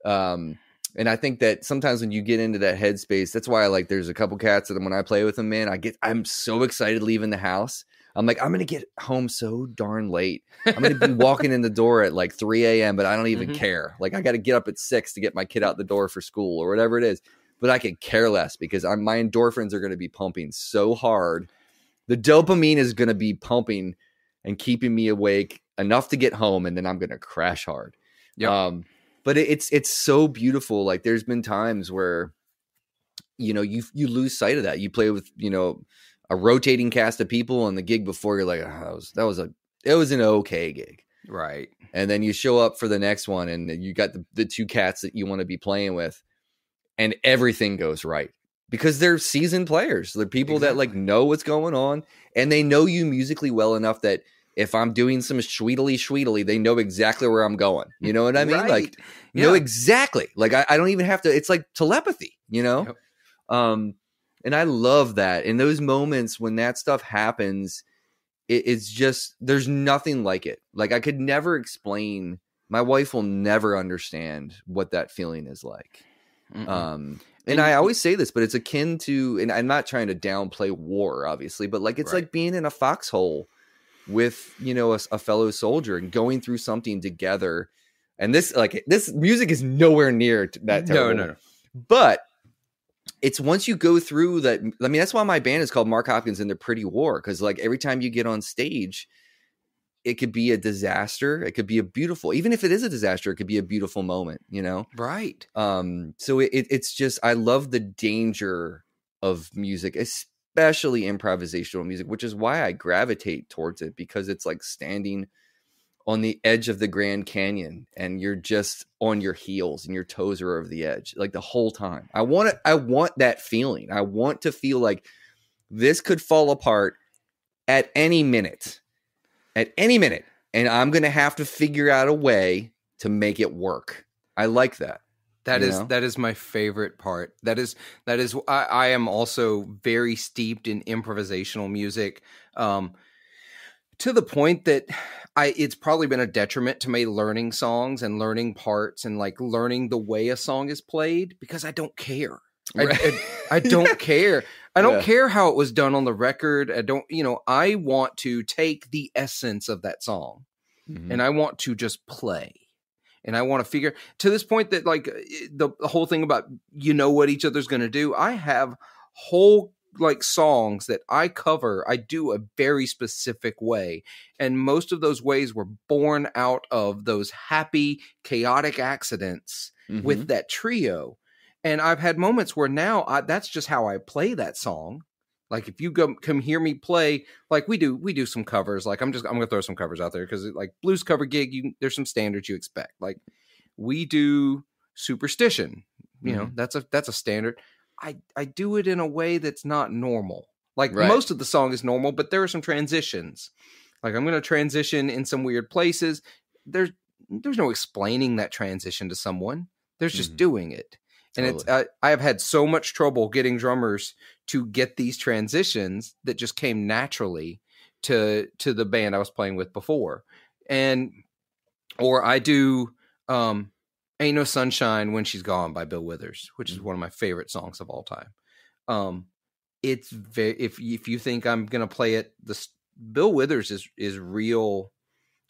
S2: Um, and I think that sometimes when you get into that headspace, that's why I like there's a couple cats that when I play with them, man, I get I'm so excited leaving the house. I'm like, I'm gonna get home so darn late. I'm gonna be walking in the door at like 3 a.m., but I don't even mm-hmm. care. Like I gotta get up at six to get my kid out the door for school or whatever it is. But I could care less because I'm my endorphins are gonna be pumping so hard. The dopamine is gonna be pumping and keeping me awake enough to get home, and then I'm gonna crash hard. Yeah. Um, but it, it's it's so beautiful. Like there's been times where you know you you lose sight of that. You play with you know a rotating cast of people on the gig before you're like oh, that was that was a it was an okay gig
S1: right
S2: and then you show up for the next one and you got the, the two cats that you want to be playing with and everything goes right because they're seasoned players they're people exactly. that like know what's going on and they know you musically well enough that if I'm doing some sweetly sweetly, they know exactly where I'm going. You know what I mean? Right. Like yeah. know exactly. Like I, I, don't even have to. It's like telepathy. You know. Yep. Um, and I love that. In those moments when that stuff happens, it, it's just there's nothing like it. Like I could never explain. My wife will never understand what that feeling is like. Mm-mm. Um, and, and I always say this, but it's akin to, and I'm not trying to downplay war, obviously, but like it's right. like being in a foxhole with you know a, a, fellow soldier and going through something together. And this like this music is nowhere near that. Terrible. No, no, no. But it's once you go through that. I mean, that's why my band is called Mark Hopkins and the Pretty War because like every time you get on stage, it could be a disaster. It could be a beautiful, even if it is a disaster, it could be a beautiful moment. You know,
S1: right?
S2: Um, so it, it's just I love the danger of music, especially improvisational music, which is why I gravitate towards it because it's like standing on the edge of the Grand Canyon and you're just on your heels and your toes are over the edge like the whole time. I want it I want that feeling. I want to feel like this could fall apart at any minute. At any minute and I'm going to have to figure out a way to make it work. I like that.
S1: That is know? that is my favorite part. That is that is I, I am also very steeped in improvisational music. Um, to the point that I it's probably been a detriment to me learning songs and learning parts and like learning the way a song is played because I don't care. Right. I, I, I, don't care. I don't yeah. care how it was done on the record. I don't, you know, I want to take the essence of that song mm-hmm. and I want to just play. And I want to figure to this point that like the, the whole thing about you know what each other's going to do. I have whole like songs that I cover, I do a very specific way. And most of those ways were born out of those happy, chaotic accidents mm-hmm. with that trio. And I've had moments where now I, that's just how I play that song. Like if you go, come hear me play, like we do, we do some covers. Like I'm just, I'm gonna throw some covers out there because like blues cover gig, you there's some standards you expect. Like we do superstition, you mm-hmm. know, that's a that's a standard. I I do it in a way that's not normal. Like right. most of the song is normal, but there are some transitions. Like I'm going to transition in some weird places. There's there's no explaining that transition to someone. There's just mm-hmm. doing it. And totally. it's I, I have had so much trouble getting drummers to get these transitions that just came naturally to to the band I was playing with before. And or I do um Ain't No Sunshine When She's Gone by Bill Withers, which is mm. one of my favorite songs of all time. Um, it's very if if you think I'm gonna play it, the Bill Withers is is real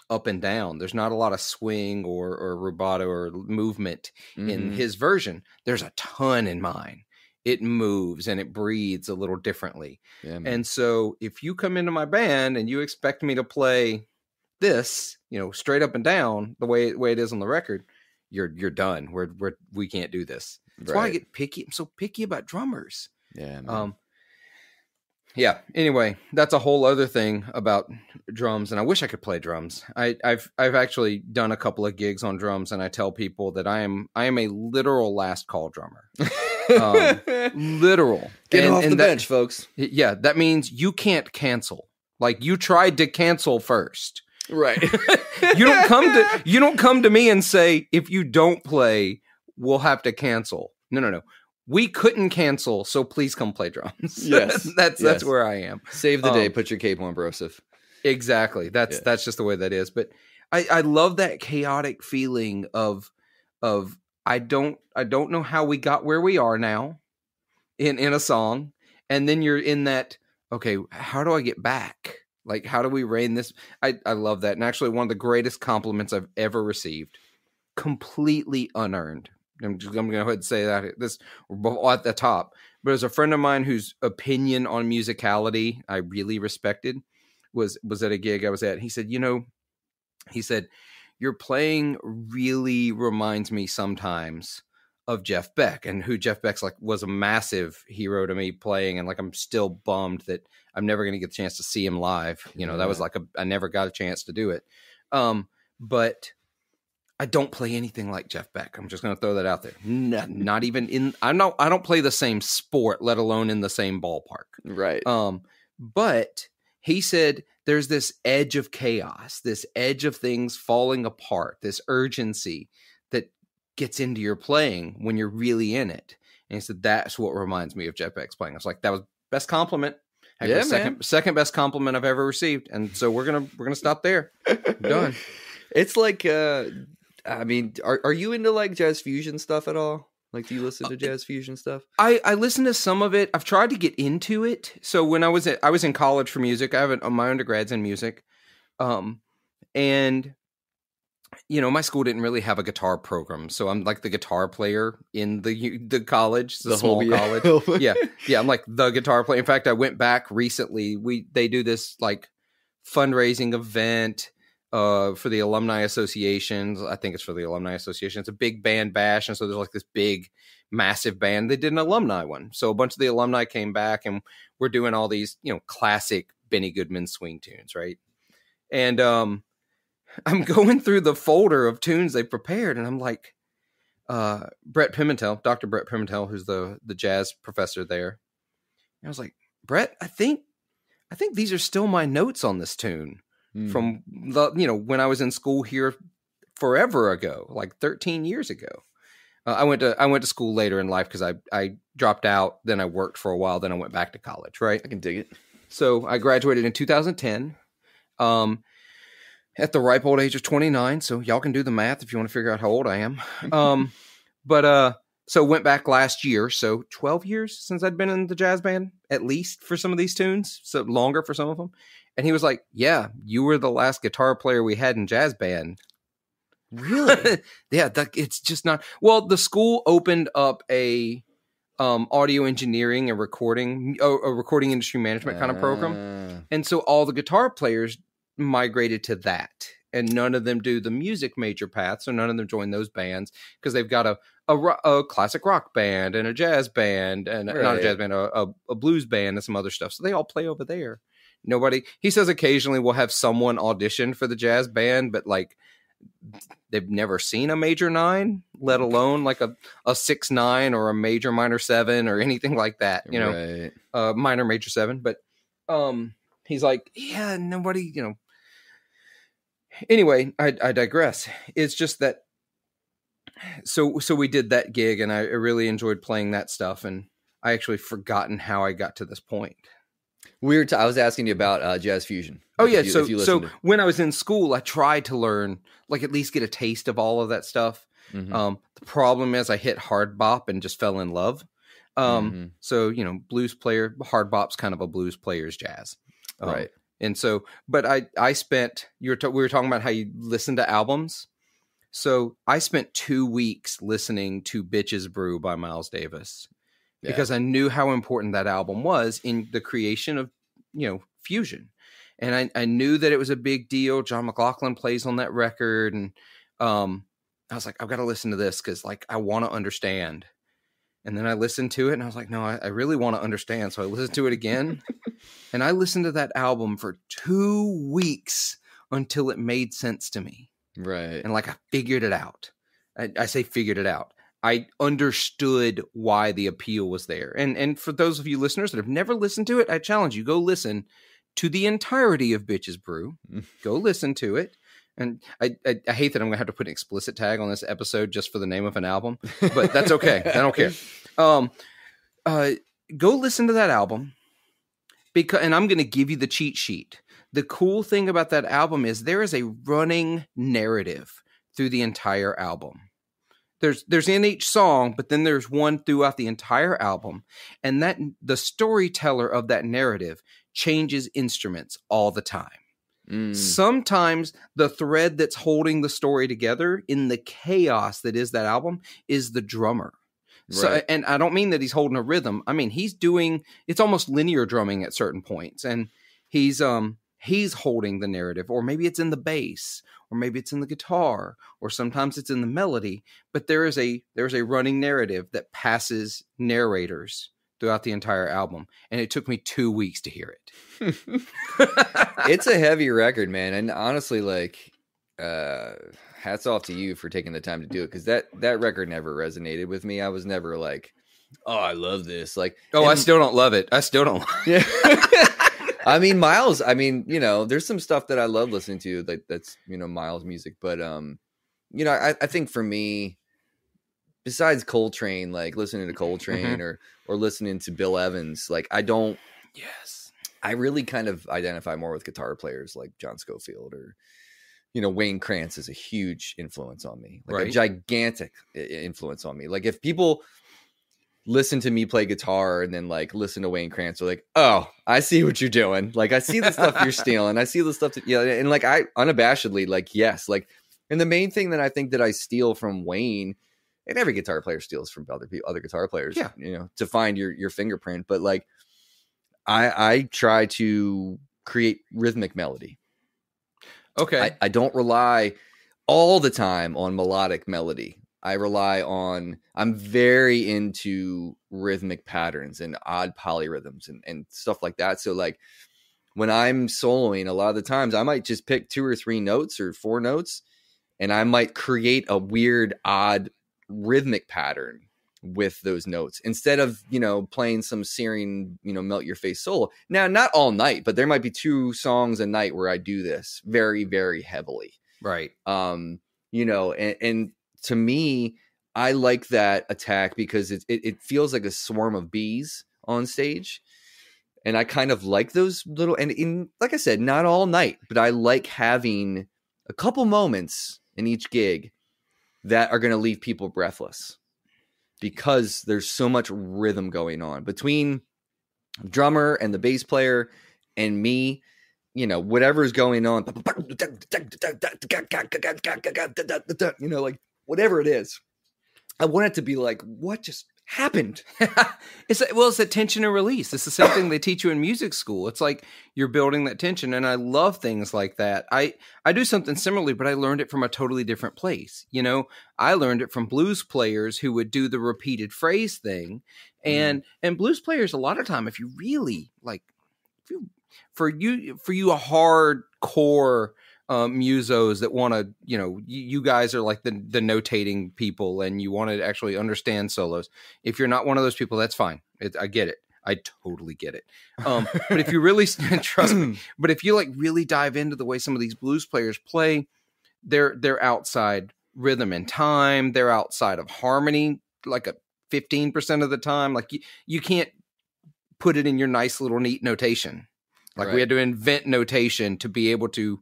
S1: up and down. There's not a lot of swing or or rubato or movement mm-hmm. in his version. There's a ton in mine. It moves and it breathes a little differently. Yeah, and so if you come into my band and you expect me to play this, you know, straight up and down the way way it is on the record, you're you're done. We're we're we can't do this. That's right. why I get picky. I'm so picky about drummers.
S2: Yeah. Man.
S1: Um. Yeah. Anyway, that's a whole other thing about drums, and I wish I could play drums. I, have I've actually done a couple of gigs on drums, and I tell people that I am I am a literal last call drummer. um, literal.
S2: Get and, off and the that, bench, folks.
S1: Yeah, that means you can't cancel. Like you tried to cancel first.
S2: Right.
S1: you don't come to you don't come to me and say if you don't play, we'll have to cancel. No, no, no. We couldn't cancel, so please come play drums.
S2: Yes,
S1: that's
S2: yes.
S1: that's where I am.
S2: Save the day.
S1: Um,
S2: Put your cape on, Broseph.
S1: Exactly. That's
S2: Yeah.
S1: that's just the way that is. But I I love that chaotic feeling of of I don't I don't know how we got where we are now in in a song and then you're in that okay, how do I get back? Like how do we rein this I I love that. And actually one of the greatest compliments I've ever received completely unearned. I'm just I'm going to go ahead and say that this at the top. But as a friend of mine whose opinion on musicality I really respected was was at a gig I was at. He said, "You know," he said, "your playing really reminds me sometimes of Jeff Beck, and who Jeff Beck's like was a massive hero to me playing, and like I'm still bummed that I'm never going to get the chance to see him live. You know, that was like a I never got a chance to do it. Um, but I don't play anything like Jeff Beck. I'm just going to throw that out there. Not, not even in. I'm not. I don't play the same sport, let alone in the same ballpark.
S2: Right.
S1: Um, but he said there's this edge of chaos, this edge of things falling apart, this urgency that gets into your playing when you're really in it. And he said that's what reminds me of Jeff Beck's playing. I was like, that was best compliment. Heck,
S2: Yeah,
S1: second
S2: man.
S1: second best compliment I've ever received. And so we're gonna we're gonna stop there. done.
S2: It's like, uh, I mean, are are you into like jazz fusion stuff at all? Like, do you listen
S1: Uh,
S2: to jazz fusion stuff?
S1: I, I listen to some of it. I've tried to get into it. So when I was at, I was in college for music. I have an, my undergrads in music, um, and you know my school didn't really have a guitar program. So I'm like the guitar player in the the college, the, a small college.
S2: college.
S1: yeah, yeah. I'm like the guitar player. In fact, I went back recently. We they do this like fundraising event uh for the alumni associations. I think it's for the alumni association. It's a big band bash, and so there's like this big, massive band. They did an alumni one, so a bunch of the alumni came back, and we're doing all these you know classic Benny Goodman swing tunes, right? And um, I'm going through the folder of tunes they prepared, and I'm like, uh, Brett Pimentel, Dr. Brett Pimentel, who's the the jazz professor there. And I was like, Brett, I think I think these are still my notes on this tune
S2: Hmm.
S1: from the you know when I was in school here forever ago, like 13 years ago. Uh, I went to I went to school later in life because I I dropped out, then I worked for a while, then I went back to college, right?
S2: I can dig it.
S1: So I graduated in 2010, um, at the ripe old age of 29. So y'all can do the math if you want to figure out how old I am. Um, but uh, so went back last year. So 12 years since I'd been in the jazz band, at least for some of these tunes. So longer for some of them. And he was like, "Yeah, you were the last guitar player we had in jazz band."
S2: Really?
S1: yeah, that, it's just not. Well, the school opened up a um, audio engineering and recording, a, a recording industry management kind of program.
S2: Ah.
S1: And so all the guitar players migrated to that. And none of them do the music major path. So none of them join those bands because they've got a, a, a classic rock band and a jazz band and not a jazz band, a, a, a blues band and some other stuff. So they all play over there. Nobody, he says occasionally we'll have someone audition for the jazz band, but like they've never seen a major nine, let alone like a, a six nine or a major minor seven or anything like that. You know,
S2: Right.
S1: uh minor major seven. But um he's like yeah nobody you know. Anyway i i digress. It's just that so so we did that gig and i I really enjoyed playing that stuff and i actually forgotten how i got to this point
S2: Weird. T- I was asking you about uh, jazz fusion.
S1: oh yeah
S2: you-
S1: so
S2: if you
S1: so
S2: listened
S1: when i was in school i tried to learn like at least get a taste of all of that stuff
S2: to- Mhm.
S1: um the problem is i hit hard bop and just fell in love um
S2: Mhm.
S1: so you know blues player hard bop's kind of a blues player's jazz Um,
S2: right.
S1: and so but i i spent you were ta- we were talking about how you listen to albums so i spent two weeks listening to bitches brew by miles davis
S2: Yeah.
S1: because i knew how important that album was in the creation of you know fusion and i, I knew that it was a big deal john mclaughlin plays on that record and um i was like i've got to listen to this because like i want to understand and then i listened to it and i was like no i, I really want to understand so i listened to it again and I listened to that album for two weeks until it made sense to me.
S2: Right.
S1: And like I figured it out. I, I say figured it out. I understood why the appeal was there. And and for those of you listeners that have never listened to it, I challenge you go listen to the entirety of Bitches Brew. Go listen to it. and I, I, I hate that I'm gonna have to put an explicit tag on this episode just for the name of an album, but that's okay. I don't care. Um, uh, go listen to that album because, and I'm gonna give you the cheat sheet. The cool thing about that album is there is a running narrative through the entire album. There's there's in each song, but then there's one throughout the entire album, and that the storyteller of that narrative changes instruments all the time. Mm. Sometimes the thread that's holding the story together in the chaos that is that album is the drummer. Right. So, and I don't mean that he's holding a rhythm. I mean he's doing it's almost linear drumming at certain points, and he's um he's holding the narrative, or maybe it's in the bass, or maybe it's in the guitar, or sometimes it's in the melody. But there is a there's a running narrative that passes narrators throughout the entire album, and it took me two weeks to hear it.
S2: it's a heavy record, man, and honestly, like, uh, hats off to you for taking the time to do it because that that record never resonated with me. I was never like, oh, I love this. Like,
S1: oh, and, I still don't love it. I still don't.
S2: Yeah. I mean, Miles. I mean, you know, there's some stuff that I love listening to, like that's you know Miles music, but um, you know, I, I think for me, besides Coltrane, like listening to Coltrane mm-hmm. or or listening to Bill Evans, like I don't.
S1: Yes.
S2: I really kind of identify more with guitar players like John Scofield or you know Wayne Krantz is a huge influence on me, like right. a gigantic influence on me. Like if people listen to me play guitar and then like listen to Wayne Krantz, are like, oh, I see what you're doing. Like I see the stuff you're stealing. I see the stuff that yeah, and like I unabashedly like yes, like and the main thing that I think that I steal from Wayne and every guitar player steals from other people, other guitar players,
S1: yeah.
S2: you know, to find your your fingerprint. But like, I I try to create rhythmic melody.
S1: Okay,
S2: I, I don't rely all the time on melodic melody. I rely on. I'm very into rhythmic patterns and odd polyrhythms and and stuff like that. So like. When I'm soloing, a lot of the times I might just pick two or three notes or four notes, and I might create a weird, odd rhythmic pattern with those notes instead of you know playing some searing you know melt your face solo now not all night but there might be two songs a night where i do this very very heavily
S1: right
S2: um you know and, and to me i like that attack because it, it, it feels like a swarm of bees on stage and i kind of like those little and in like i said not all night but i like having a couple moments in each gig that are going to leave people breathless because there's so much rhythm going on between drummer and the bass player and me you know whatever's going on. You know like whatever it is i want it to be like what just happened.
S1: it's well, it's that tension and release. It's the same thing they teach you in music school. It's like you're building that tension, and I love things like that. I I do something similarly, but I learned it from a totally different place. You know, I learned it from blues players who would do the repeated phrase thing, and mm. and blues players a lot of time, if you really like, if you, for you for you a hardcore um, musos that want to, you know, you, you, guys are like the the notating people, and you want to actually understand solos. If you're not one of those people, that's fine. It, I get it. I totally get it. Um, but if you really trust me, but if you like really dive into the way some of these blues players play, they're they're outside rhythm and time. They're outside of harmony, like a fifteen percent of the time. Like you, you can't put it in your nice little neat notation. Like right. we had to invent notation to be able to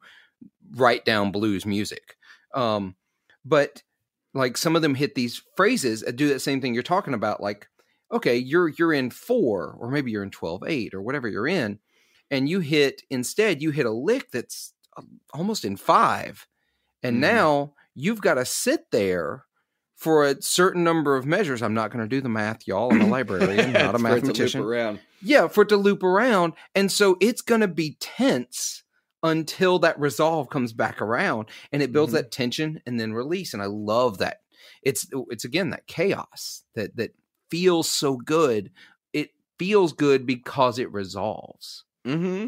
S1: write down blues music. Um, but like some of them hit these phrases and do that same thing you're talking about. Like, okay, you're you're in four, or maybe you're in twelve eight, or whatever you're in, and you hit instead you hit a lick that's um, almost in five, and mm. now you've got to sit there for a certain number of measures. I'm not going to do the math, y'all. I'm a librarian, not a mathematician. Yeah, for it to loop around, and so it's going to be tense until that resolve comes back around and it builds mm-hmm. that tension and then release and i love that it's it's again that chaos that that feels so good it feels good because it resolves
S2: mm-hmm.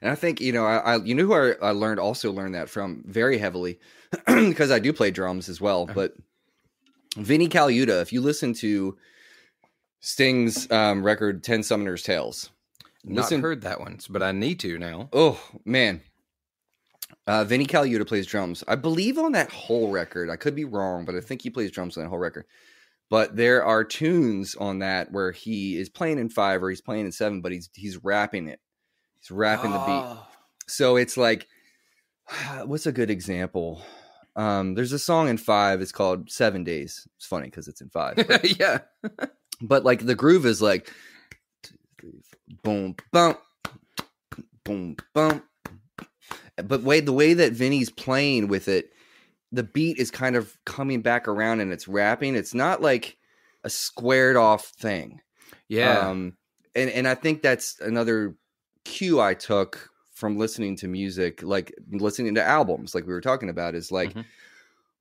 S2: and i think you know i, I you know who I, I, learned also learned that from very heavily because i do play drums as well uh-huh. but vinnie Colaiuta if you listen to sting's um, record 10 summoners tales
S1: not Listen, heard that one, but I need to now.
S2: Oh man, Uh, Vinny Colaiuta plays drums. I believe on that whole record. I could be wrong, but I think he plays drums on that whole record. But there are tunes on that where he is playing in five or he's playing in seven, but he's he's wrapping it. He's wrapping oh. the beat. Oh. So it's like, what's a good example? Um, there's a song in five. It's called Seven Days. It's funny because it's in five.
S1: But, yeah.
S2: but like the groove is like, boom, boom, boom, boom. But wait, the way that Vinny's playing with it, the beat is kind of coming back around and it's wrapping. It's not like a squared off thing.
S1: Yeah.
S2: Um, and and I think that's another cue I took from listening to music, like listening to albums, like we were talking about, is like, mm-hmm.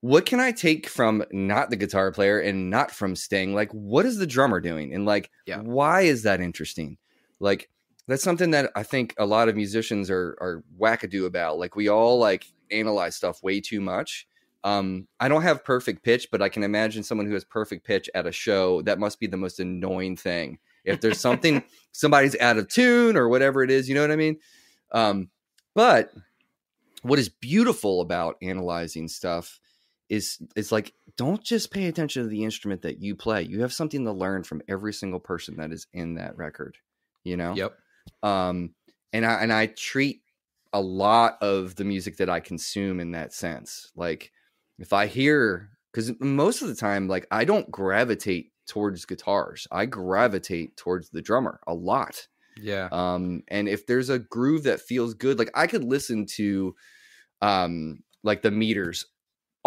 S2: What can I take from not the guitar player and not from Sting? Like, what is the drummer doing? And like, yeah. why is that interesting? Like, that's something that I think a lot of musicians are are wackadoo about. Like, we all like analyze stuff way too much. Um, I don't have perfect pitch, but I can imagine someone who has perfect pitch at a show. That must be the most annoying thing. If there's something somebody's out of tune or whatever it is, you know what I mean? Um, but what is beautiful about analyzing stuff is is like don't just pay attention to the instrument that you play. You have something to learn from every single person that is in that record. You know.
S1: Yep.
S2: Um, and I and I treat a lot of the music that I consume in that sense. Like if I hear because most of the time, like I don't gravitate towards guitars. I gravitate towards the drummer a lot.
S1: Yeah.
S2: Um, and if there's a groove that feels good, like I could listen to um like the meters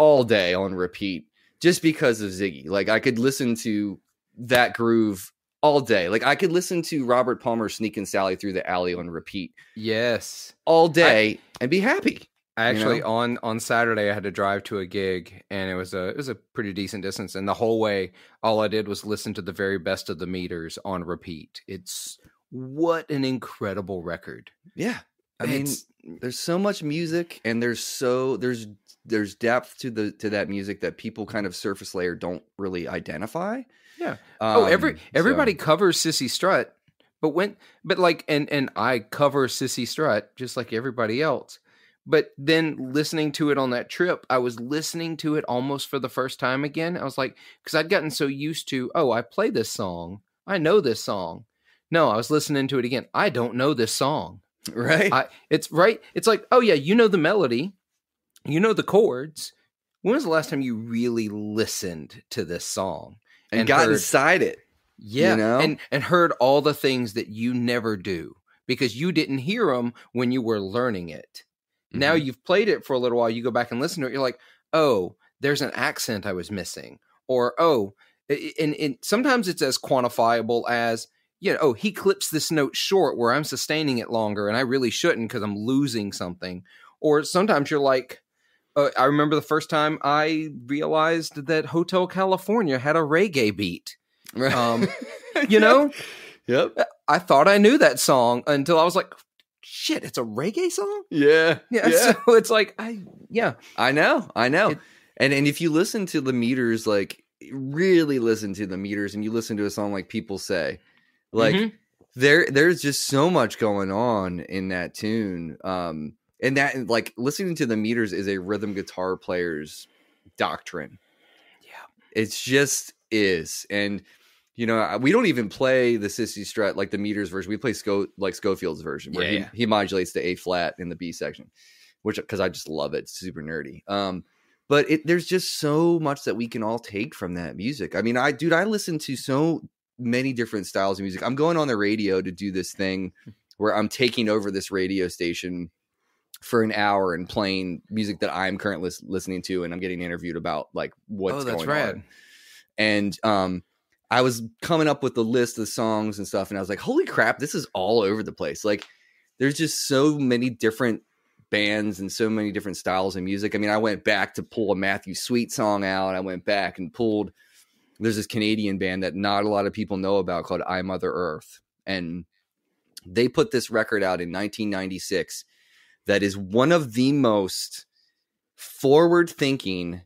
S2: all day on repeat just because of Ziggy. Like I could listen to that groove all day. Like I could listen to Robert Palmer sneaking Sally through the alley on repeat.
S1: Yes.
S2: All day I, and be happy.
S1: Actually, you know? on on Saturday, I had to drive to a gig, and it was a it was a pretty decent distance. And the whole way, all I did was listen to the very best of the meters on repeat. It's what an incredible record.
S2: Yeah. I mean, it's, there's so much music and there's so there's there's depth to the to that music that people kind of surface layer don't really identify.
S1: Yeah. Um, oh, every everybody so. covers Cissy Strut, but when but like and and I cover Cissy Strut just like everybody else. But then listening to it on that trip, I was listening to it almost for the first time again. I was like, because I'd gotten so used to, oh, I play this song, I know this song, no, I was listening to it again. I don't know this song.
S2: Right.
S1: I, it's right. It's like, oh yeah, you know the melody, you know the chords. When was the last time you really listened to this song
S2: and, and got heard, inside it?
S1: Yeah, you know? and and heard all the things that you never do because you didn't hear them when you were learning it. Mm-hmm. Now you've played it for a little while. You go back and listen to it. You're like, oh, there's an accent I was missing, or oh, and, and sometimes it's as quantifiable as you know, oh, he clips this note short where I'm sustaining it longer and I really shouldn't because I'm losing something. Or sometimes you're like, uh, I remember the first time I realized that Hotel California had a reggae beat. Right. Um, you know?
S2: Yep.
S1: I thought I knew that song until I was like, shit, it's a reggae song?
S2: Yeah.
S1: Yeah. yeah. So it's like, I, yeah.
S2: I know. I know. It, and, and if you listen to the meters, like, really listen to the meters and you listen to a song like People Say, like mm-hmm. there there's just so much going on in that tune. Um and that like listening to the meters is a rhythm guitar player's doctrine.
S1: Yeah.
S2: It's just is. And you know, we don't even play the Cissy Strut like the meters version. We play Sco- like Scofield's version where yeah, he, he modulates to A flat in the B section, which because I just love it. It's super nerdy. Um, but it, there's just so much that we can all take from that music. I mean, I dude, I listen to so many different styles of music. I'm going on the radio to do this thing where I'm taking over this radio station for an hour and playing music that I'm currently listening to, and I'm getting interviewed about like what's oh, going rad. on. And um, I was coming up with the list of songs and stuff, and I was like, "Holy crap, this is all over the place!" Like, there's just so many different bands and so many different styles of music. I mean, I went back to pull a Matthew Sweet song out. I went back and pulled there's this Canadian band that not a lot of people know about called I Mother Earth. And they put this record out in 1996 that is one of the most forward thinking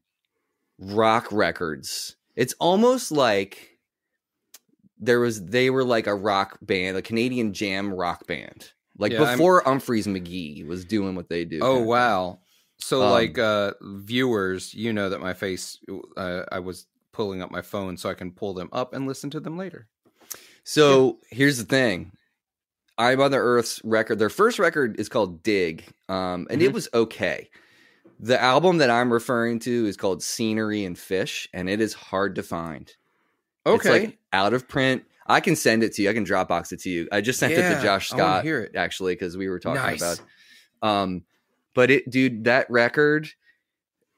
S2: rock records. It's almost like there was they were like a rock band, a Canadian jam rock band. Like
S1: Yeah, I'm-
S2: before Umphrey's McGee was doing what they do.
S1: Oh wow! So
S2: Um,
S1: like uh viewers, you know that my face. Uh, I was pulling up my phone so I can pull them up and listen to them later.
S2: So here's the thing. I Mother Earth's record. Their first record is called Dig, um, and it
S1: Mhm.
S2: was okay. The album that I'm referring to is called Scenery and Fish, and it is hard to find. It's
S1: Okay.
S2: like out of print. I can send it to you. I can Dropbox it to you. I just sent it to Josh
S1: I
S2: Scott
S1: hear it.
S2: actually because we were talking
S1: Nice.
S2: about. Um, but it, dude, that record,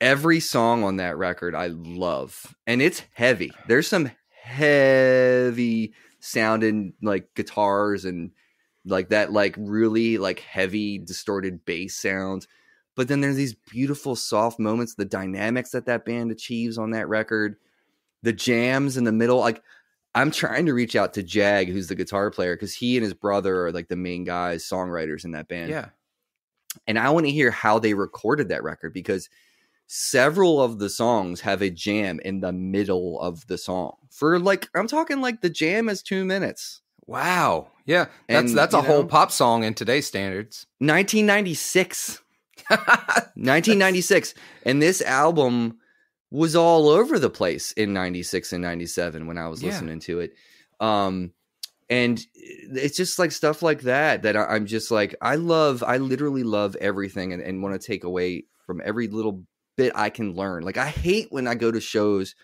S2: every song on that record, I love, and it's heavy. There's some heavy sounding like guitars and like that, like really like heavy distorted bass sound But then there's these beautiful soft moments, the dynamics that that band achieves on that record, the jams in the middle. Like I'm trying to reach out to Jag, who's the guitar player, because he and his brother are like the main guys, songwriters in that band.
S1: yeah.
S2: And I want to hear how they recorded that record because several of the songs have a jam in the middle of the song. For like, I'm talking like the jam is two minutes.
S1: Wow. Yeah. That's
S2: And,
S1: that's a
S2: you
S1: whole pop song in today's standards.
S2: 1996. 1996. And this album was all over the place in 96 and 97 when I was
S1: Yeah.
S2: listening to it. Um, and it's just like stuff like that that I- I'm just like, I love, I literally love everything and, and want to take away from every little bit I can learn. Like, I hate when I go to shows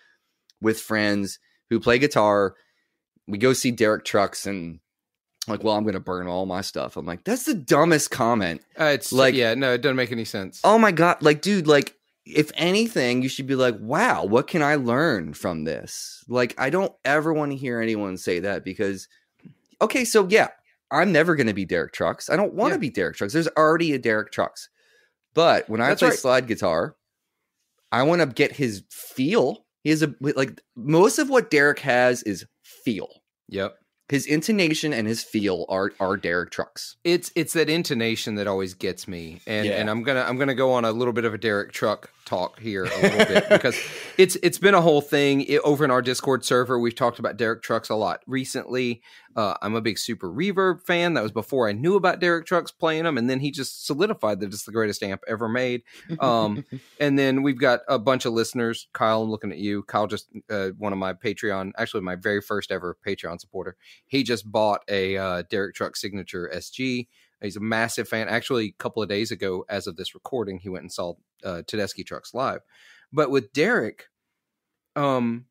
S2: with friends who play guitar. We go see Derek Trucks and like, well, I'm going to burn all my stuff. I'm like, that's the dumbest comment.
S1: Uh, it's
S2: Like-
S1: yeah, no, it doesn't make any sense.
S2: Oh my god, like dude, like if anything, you should be like, "Wow, what can I learn from this?" Like I don't ever want to hear anyone say that because okay, so yeah, I'm never going to be Derek Trucks. I don't want to
S1: Yeah.
S2: be Derek Trucks. There's already a Derek Trucks. But when I
S1: That's
S2: play
S1: right.
S2: slide guitar, I want to get his feel. He has a like most of what Derek has is feel.
S1: Yep.
S2: His intonation and his feel are are Derek Trucks.
S1: It's it's that intonation that always gets me, and
S2: Yeah.
S1: and I'm gonna I'm gonna go on a little bit of a Derek Truck talk here a little bit because it's it's been a whole thing It- over in our Discord server. We've talked about Derek Trucks a lot recently. Uh, I'm a big Super Reverb fan. That was before I knew about Derek Trucks playing them, and then he just solidified that it's the greatest amp ever made. Um, and then we've got a bunch of listeners. Kyle, I'm looking at you. Kyle just uh, one of my Patreon, actually my very first ever Patreon supporter. He just bought a uh, Derek Truck Signature SG. He's a massive fan. Actually, a couple of days ago, as of this recording, he went and saw uh, Tedeschi Trucks live. But with Derek, um,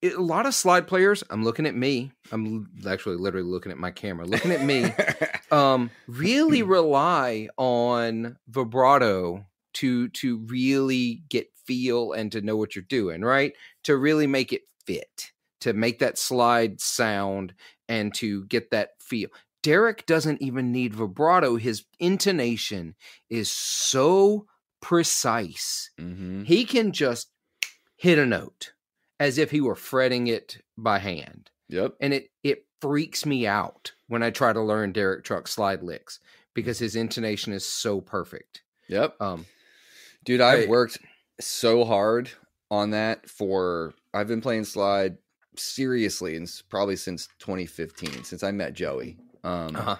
S1: it, a lot of slide players. I'm looking at me. I'm actually literally looking at my camera, looking at me um really rely on vibrato to to really get feel and to know what you're doing right to really make it fit to make that slide sound and to get that feel derek doesn't even need vibrato his intonation is so precise
S2: Mhm.
S1: he can just hit a note as if he were fretting it by hand
S2: Yep.
S1: and it it freaks me out when I try to learn Derek Truck slide licks because his intonation is so perfect.
S2: Yep.
S1: Um,
S2: Dude, I've
S1: Hey.
S2: worked so hard on that for I've been playing slide seriously and probably since 2015 since I met Joey. Um
S1: uh-huh.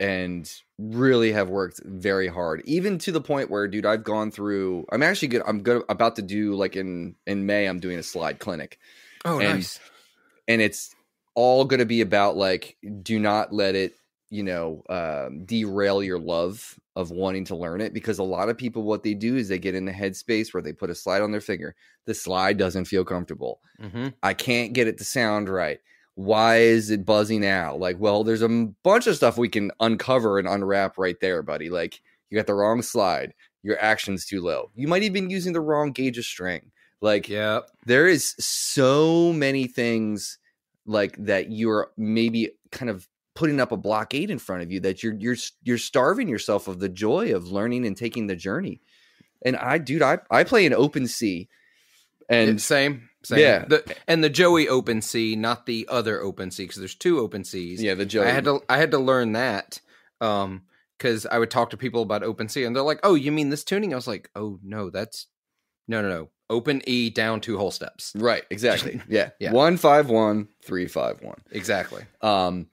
S2: and really have worked very hard even to the point where dude I've gone through I'm actually good I'm good about to do like in in May I'm doing a slide clinic
S1: Oh,
S2: and-
S1: nice.
S2: and it's all going to be about like do not let it you know um, derail your love of wanting to learn it because a lot of people what they do is they get in the headspace where they put a slide on their finger the slide doesn't feel comfortable.
S1: Hmm
S2: i can't get it to sound right. Why is it buzzing out like well there's a bunch of stuff we can uncover and unwrap right there buddy. Like you got the wrong slide your action's too low. You might even be using the wrong gauge of string. Like
S1: Yeah.
S2: there is so many things like that you're maybe kind of putting up a blockade in front of you that you're you're you're starving yourself of the joy of learning and taking the journey. And I dude, I I play an open C and
S1: same. Same.
S2: Yeah.
S1: The, and the Joey Open C, not the other Open C, because there's two Open Cs.
S2: yeah, the Joey.
S1: I had to I had to learn that um because I would talk to people about Open C and they're like, "Oh, you mean this tuning?" I was like, "Oh no, that's no, no, no. Open E down two whole steps."
S2: right, exactly. Yeah.
S1: Yeah.
S2: One five one, three five one.
S1: Exactly.
S2: Um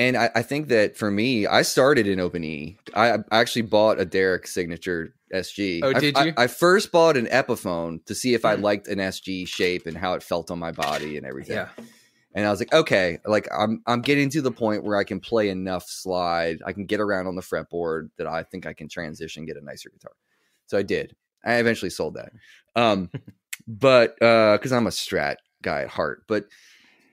S2: and I, I, think that for me, I started in OpenE. I, I actually bought a Derek signature SG.
S1: Oh, did
S2: I,
S1: you?
S2: I, first bought an Epiphone to see if I liked an SG shape and how it felt on my body and everything.
S1: Yeah.
S2: And I was like, okay, like I'm I'm getting to the point where I can play enough slide, I can get around on the fretboard that I think I can transition, get a nicer guitar. So I did. I eventually sold that. Um, but uh, because I'm a Strat guy at heart, but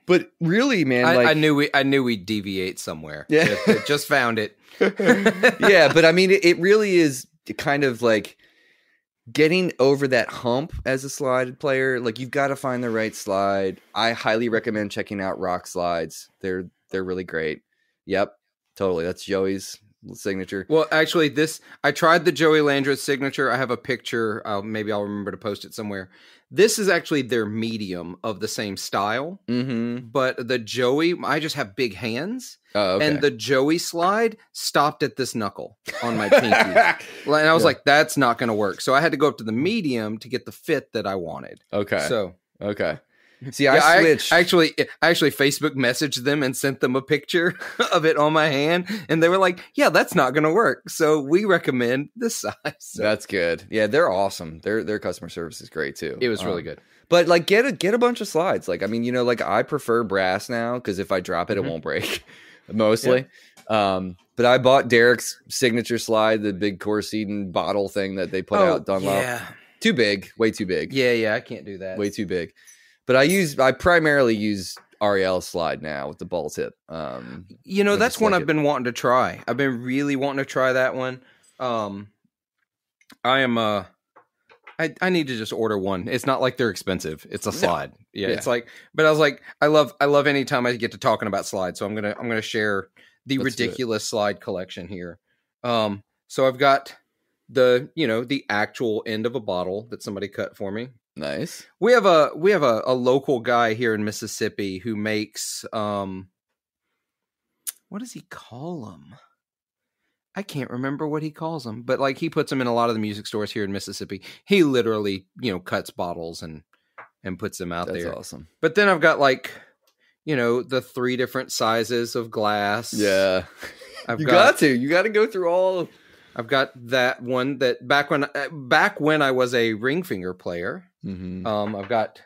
S2: but really, man,
S1: I,
S2: like,
S1: I knew we I knew we'd deviate somewhere.
S2: Yeah.
S1: just, found it.
S2: yeah, but I mean, it, it really is kind of like getting over that hump as a slide player. Like you've got to find the right slide. I highly recommend checking out Rock Slides. They're they're really great. Yep, totally. That's Joey's signature.
S1: Well, actually, this I tried the Joey Landreth signature. I have a picture. Uh, maybe I'll remember to post it somewhere. This is actually their medium of the same style,
S2: Mm-hmm.
S1: but the Joey, I just have big hands,
S2: Oh, okay.
S1: and the Joey slide stopped at this knuckle on my pinky. and I was
S2: Yeah.
S1: like, that's not going to work. So I had to go up to the medium to get the fit that I wanted.
S2: okay.
S1: So
S2: okay. See,
S1: yeah,
S2: I
S1: I,
S2: switched.
S1: I actually, I actually Facebook messaged them and sent them a picture of it on my hand, and they were like, "Yeah, that's not going to work." So we recommend this size. So
S2: That's good. Yeah, they're awesome. Their their customer service is great too.
S1: it was really
S2: Um,
S1: good.
S2: But like, get a get a bunch of slides. Like, I mean, you know, like I prefer brass now because if I drop it,
S1: Mhm.
S2: it won't break. Mostly. Um, but I bought Derek's signature slide, the big Coricidin bottle thing that they put out Dunlop.
S1: Oh, yeah,
S2: Too big, way too big,
S1: yeah, yeah. I can't do that.
S2: way too big. But I use I primarily use Ariel slide now with the ball tip. Um,
S1: You know, that's one I've
S2: it.
S1: been wanting to try. I've been really wanting to try that one. Um, I am uh I, I need to just order one. It's not like they're expensive. It's a
S2: No.
S1: slide. Yeah,
S2: Yeah.
S1: it's like but I was like I love I love anytime I get to talking about slides. So I'm going to I'm going to share the
S2: Let's
S1: ridiculous slide collection here. Um so I've got the, you know, the actual end of a bottle that somebody cut for me.
S2: Nice.
S1: We have a we have a, a local guy here in Mississippi who makes um what does he call them? I can't remember what he calls them, but like he puts them in a lot of the music stores here in Mississippi. He literally, you know, cuts bottles and and puts them out
S2: That's
S1: there.
S2: awesome.
S1: But then I've got like, you know, the three different sizes of glass.
S2: Yeah,
S1: I've
S2: you
S1: got,
S2: got, to. You got to go through all.
S1: I've got that one that back when uh, back when I was a ring finger player.
S2: Mhm.
S1: Um, I've got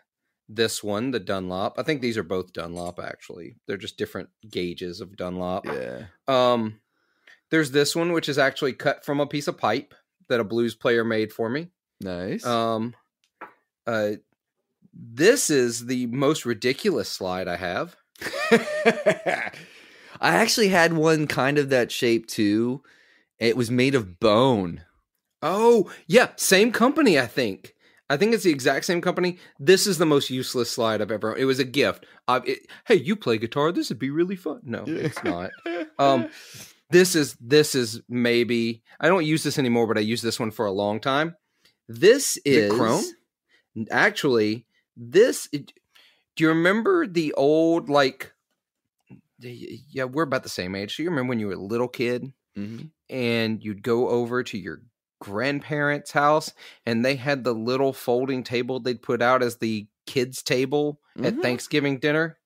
S1: this one, the Dunlop. I think these are both Dunlop. Actually, they're just different gauges of Dunlop.
S2: Yeah.
S1: Um, there's this one, which is actually cut from a piece of pipe that a blues player made for me.
S2: Nice.
S1: Um, uh, this is the most ridiculous slide I have.
S2: I actually had one kind of that shape too. It was made of bone.
S1: Oh, yeah, same company. I think. I think it's the exact same company. This is the most useless slide I've ever. It was a gift. Uh, it, hey, you play guitar? This would be really fun. No, it's not. Um, this is this is maybe I don't use this anymore, but I used this one for a long time. This
S2: Is
S1: is
S2: chrome?
S1: Actually, this. It, do you remember the old like? Yeah, we're about the same age. So you remember when you were a little kid
S2: Mhm.
S1: and you'd go over to your grandparents' house and they had the little folding table they'd put out as the kids' table at
S2: Mhm.
S1: Thanksgiving dinner.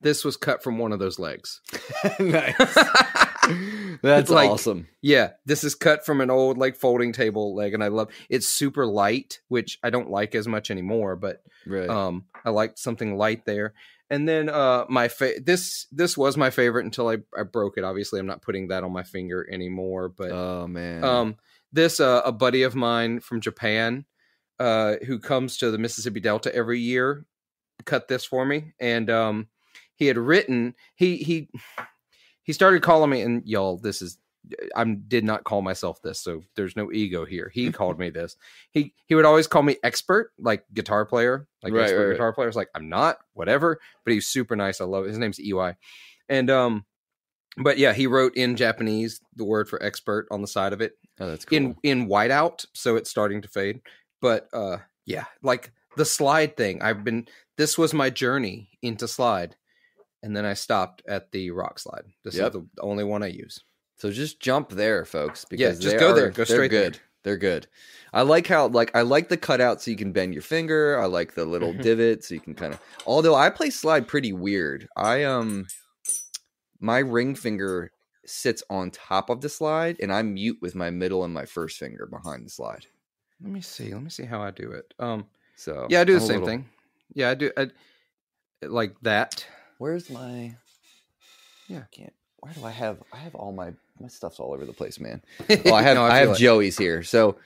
S1: This was cut from one of those legs.
S2: nice. That's
S1: like-
S2: awesome.
S1: Yeah, this is cut from an old like folding table leg, and I love it's super light, which I don't like as much anymore. But
S2: Right.
S1: um, I liked something light there. And then uh, my fa- this this was my favorite until I, I broke it. Obviously, I'm not putting that on my finger anymore. But
S2: oh man.
S1: um, this uh, a buddy of mine from Japan uh, who comes to the Mississippi Delta every year cut this for me, and um, he had written he he he started calling me, and y'all, this is I did not call myself this, so there's no ego here. He called me this. He he would always call me expert, like guitar player, like
S2: Right,
S1: expert
S2: right, right.
S1: guitar player. It's like I'm not, whatever. But he's super nice. I love it. His name's Ey, and um, but yeah, he wrote in Japanese the word for expert on the side of it
S2: oh, that's cool.
S1: in in whiteout, so it's starting to fade. But uh, yeah, like the slide thing. I've been. This was my journey into slide, and then I stopped at the rock slide. This
S2: Yep.
S1: is the only one I use.
S2: so just jump there, folks.
S1: Yeah,
S2: Because
S1: just
S2: they
S1: go
S2: are-
S1: there. Go
S2: they're
S1: straight there.
S2: good. They're good. I like how like I like the cutout so you can bend your finger. I like the little divot so you can kind of. Although I play slide pretty weird. I um my ring finger sits on top of the slide, and I mute with my middle and my first finger behind the slide.
S1: Let me see. Let me see how I do it. Um,
S2: so
S1: yeah, I do the same little... thing. Yeah, I do. I, like that.
S2: Where's my? Yeah, I can't. Where do I have? I have all my my stuff's all over the place, man. Well, I have no, I, I, have Joey's here. So,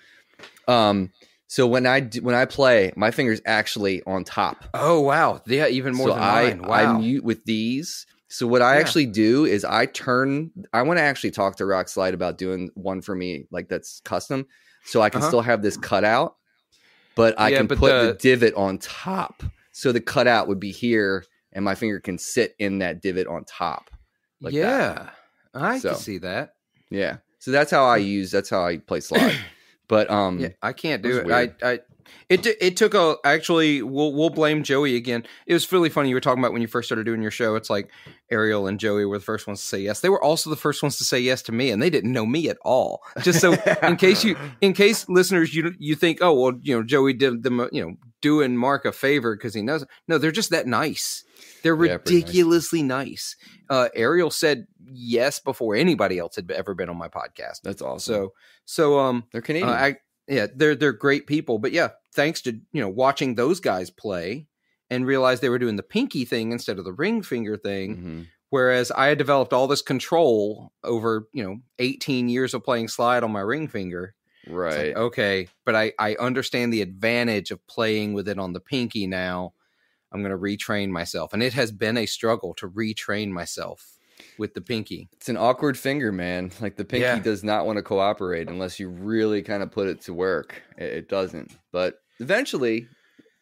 S2: um, so when I do, when I play, my fingers actually on top.
S1: Oh wow, yeah, even more so than I, mine. Wow.
S2: I mute with these. So what I yeah. actually do is I turn. I want to actually talk to Rock Slide about doing one for me, like that's custom, so I can uh-huh. still have this cutout, but I yeah, can but put the... the divot on top. So the cutout would be here, and my finger can sit in that divot on top.
S1: Like yeah, that. I so, can see that.
S2: Yeah, so that's how I use. That's how I play slide. But um,
S1: yeah, I can't do it. it. I, I it it took a actually we'll we'll blame Joey again. It was really funny you were talking about when you first started doing your show. It's like Ariel and Joey were the first ones to say yes. They were also the first ones to say yes to me, and they didn't know me at all. Just so in case you in case listeners you you think oh well you know Joey did them you know doing Mark a favor because he knows no they're just that nice. They're ridiculously yeah, nice. nice. Uh, Ariel said yes before anybody else had ever been on my podcast.
S2: That's awesome.
S1: So so um
S2: they're Canadian. Uh,
S1: I, yeah, they're they're great people. But yeah, thanks to you know watching those guys play and realize they were doing the pinky thing instead of the ring finger thing. Mm-hmm. Whereas I had developed all this control over, you know, 18 years of playing slide on my ring finger.
S2: Right.
S1: Like, okay. But I, I understand the advantage of playing with it on the pinky now. I'm going to retrain myself. And it has been a struggle to retrain myself with the pinky.
S2: It's an awkward finger, man. Like the pinky yeah. does not want to cooperate unless you really kind of put it to work. It, doesn't. But eventually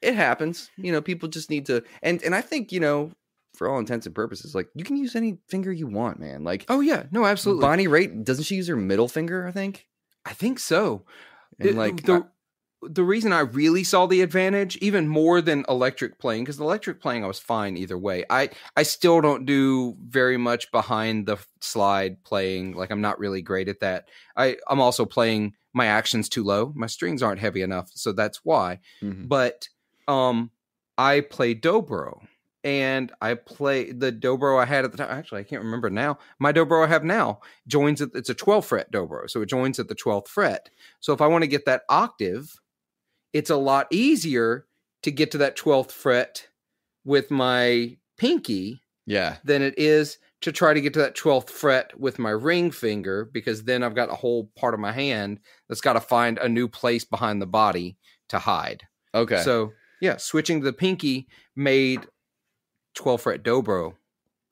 S2: it happens. You know, people just need to and and I think, you know, for all intents and purposes, like you can use any finger you want, man. Like
S1: Oh yeah, no, absolutely.
S2: Bonnie Raitt, doesn't she use her middle finger, I think?
S1: I think so. And like the, the reason I really saw the advantage, even more than electric playing, because electric playing I was fine either way. I I still don't do very much behind the slide playing. Like I'm not really great at that. I I'm also playing my actions too low. My strings aren't heavy enough, so that's why. Mm-hmm. But um, I play dobro, and I play the dobro I had at the time. Actually, I can't remember now. My dobro I have now joins at it's a 12 fret dobro, so it joins at the 12th fret. So if I want to get that octave it's a lot easier to get to that 12th fret with my pinky
S2: yeah
S1: than it is to try to get to that 12th fret with my ring finger because then I've got a whole part of my hand that's got to find a new place behind the body to hide.
S2: Okay.
S1: So, yeah, switching to the pinky made 12 fret dobro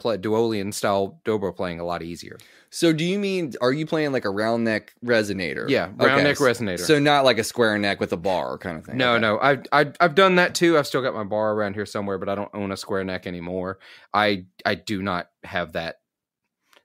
S1: play duolian style dobro playing a lot easier.
S2: So do you mean are you playing like a round neck resonator?
S1: Yeah, round okay. neck resonator.
S2: So not like a square neck with a bar kind of thing.
S1: No, okay. no. I've, I've I've done that too. I've still got my bar around here somewhere, but I don't own a square neck anymore. I I do not have that.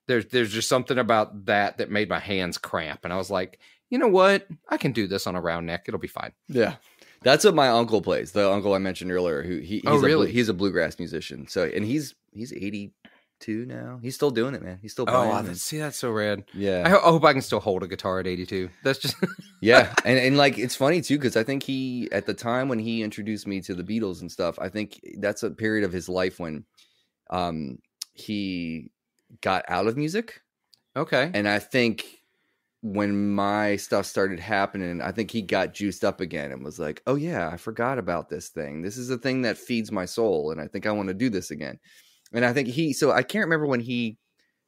S1: There's there's just something about that that made my hands cramp, and I was like, you know what? I can do this on a round neck. It'll be fine.
S2: Yeah. That's what my uncle plays. The uncle I mentioned earlier, who he, oh, he's oh, really? A, he's a bluegrass musician. So and he's he's eighty two now. He's still doing it, man. He's still
S1: playing. Oh, see, that's so rad.
S2: Yeah,
S1: I, ho- I, hope I can still hold a guitar at eighty two. That's just
S2: yeah, and and like it's funny too because I think he at the time when he introduced me to the Beatles and stuff, I think that's a period of his life when, um, he got out of music.
S1: Okay,
S2: and I think when my stuff started happening, I think he got juiced up again and was like, "Oh yeah, I forgot about this thing. This is a thing that feeds my soul, and I think I want to do this again." And I think he. So I can't remember when he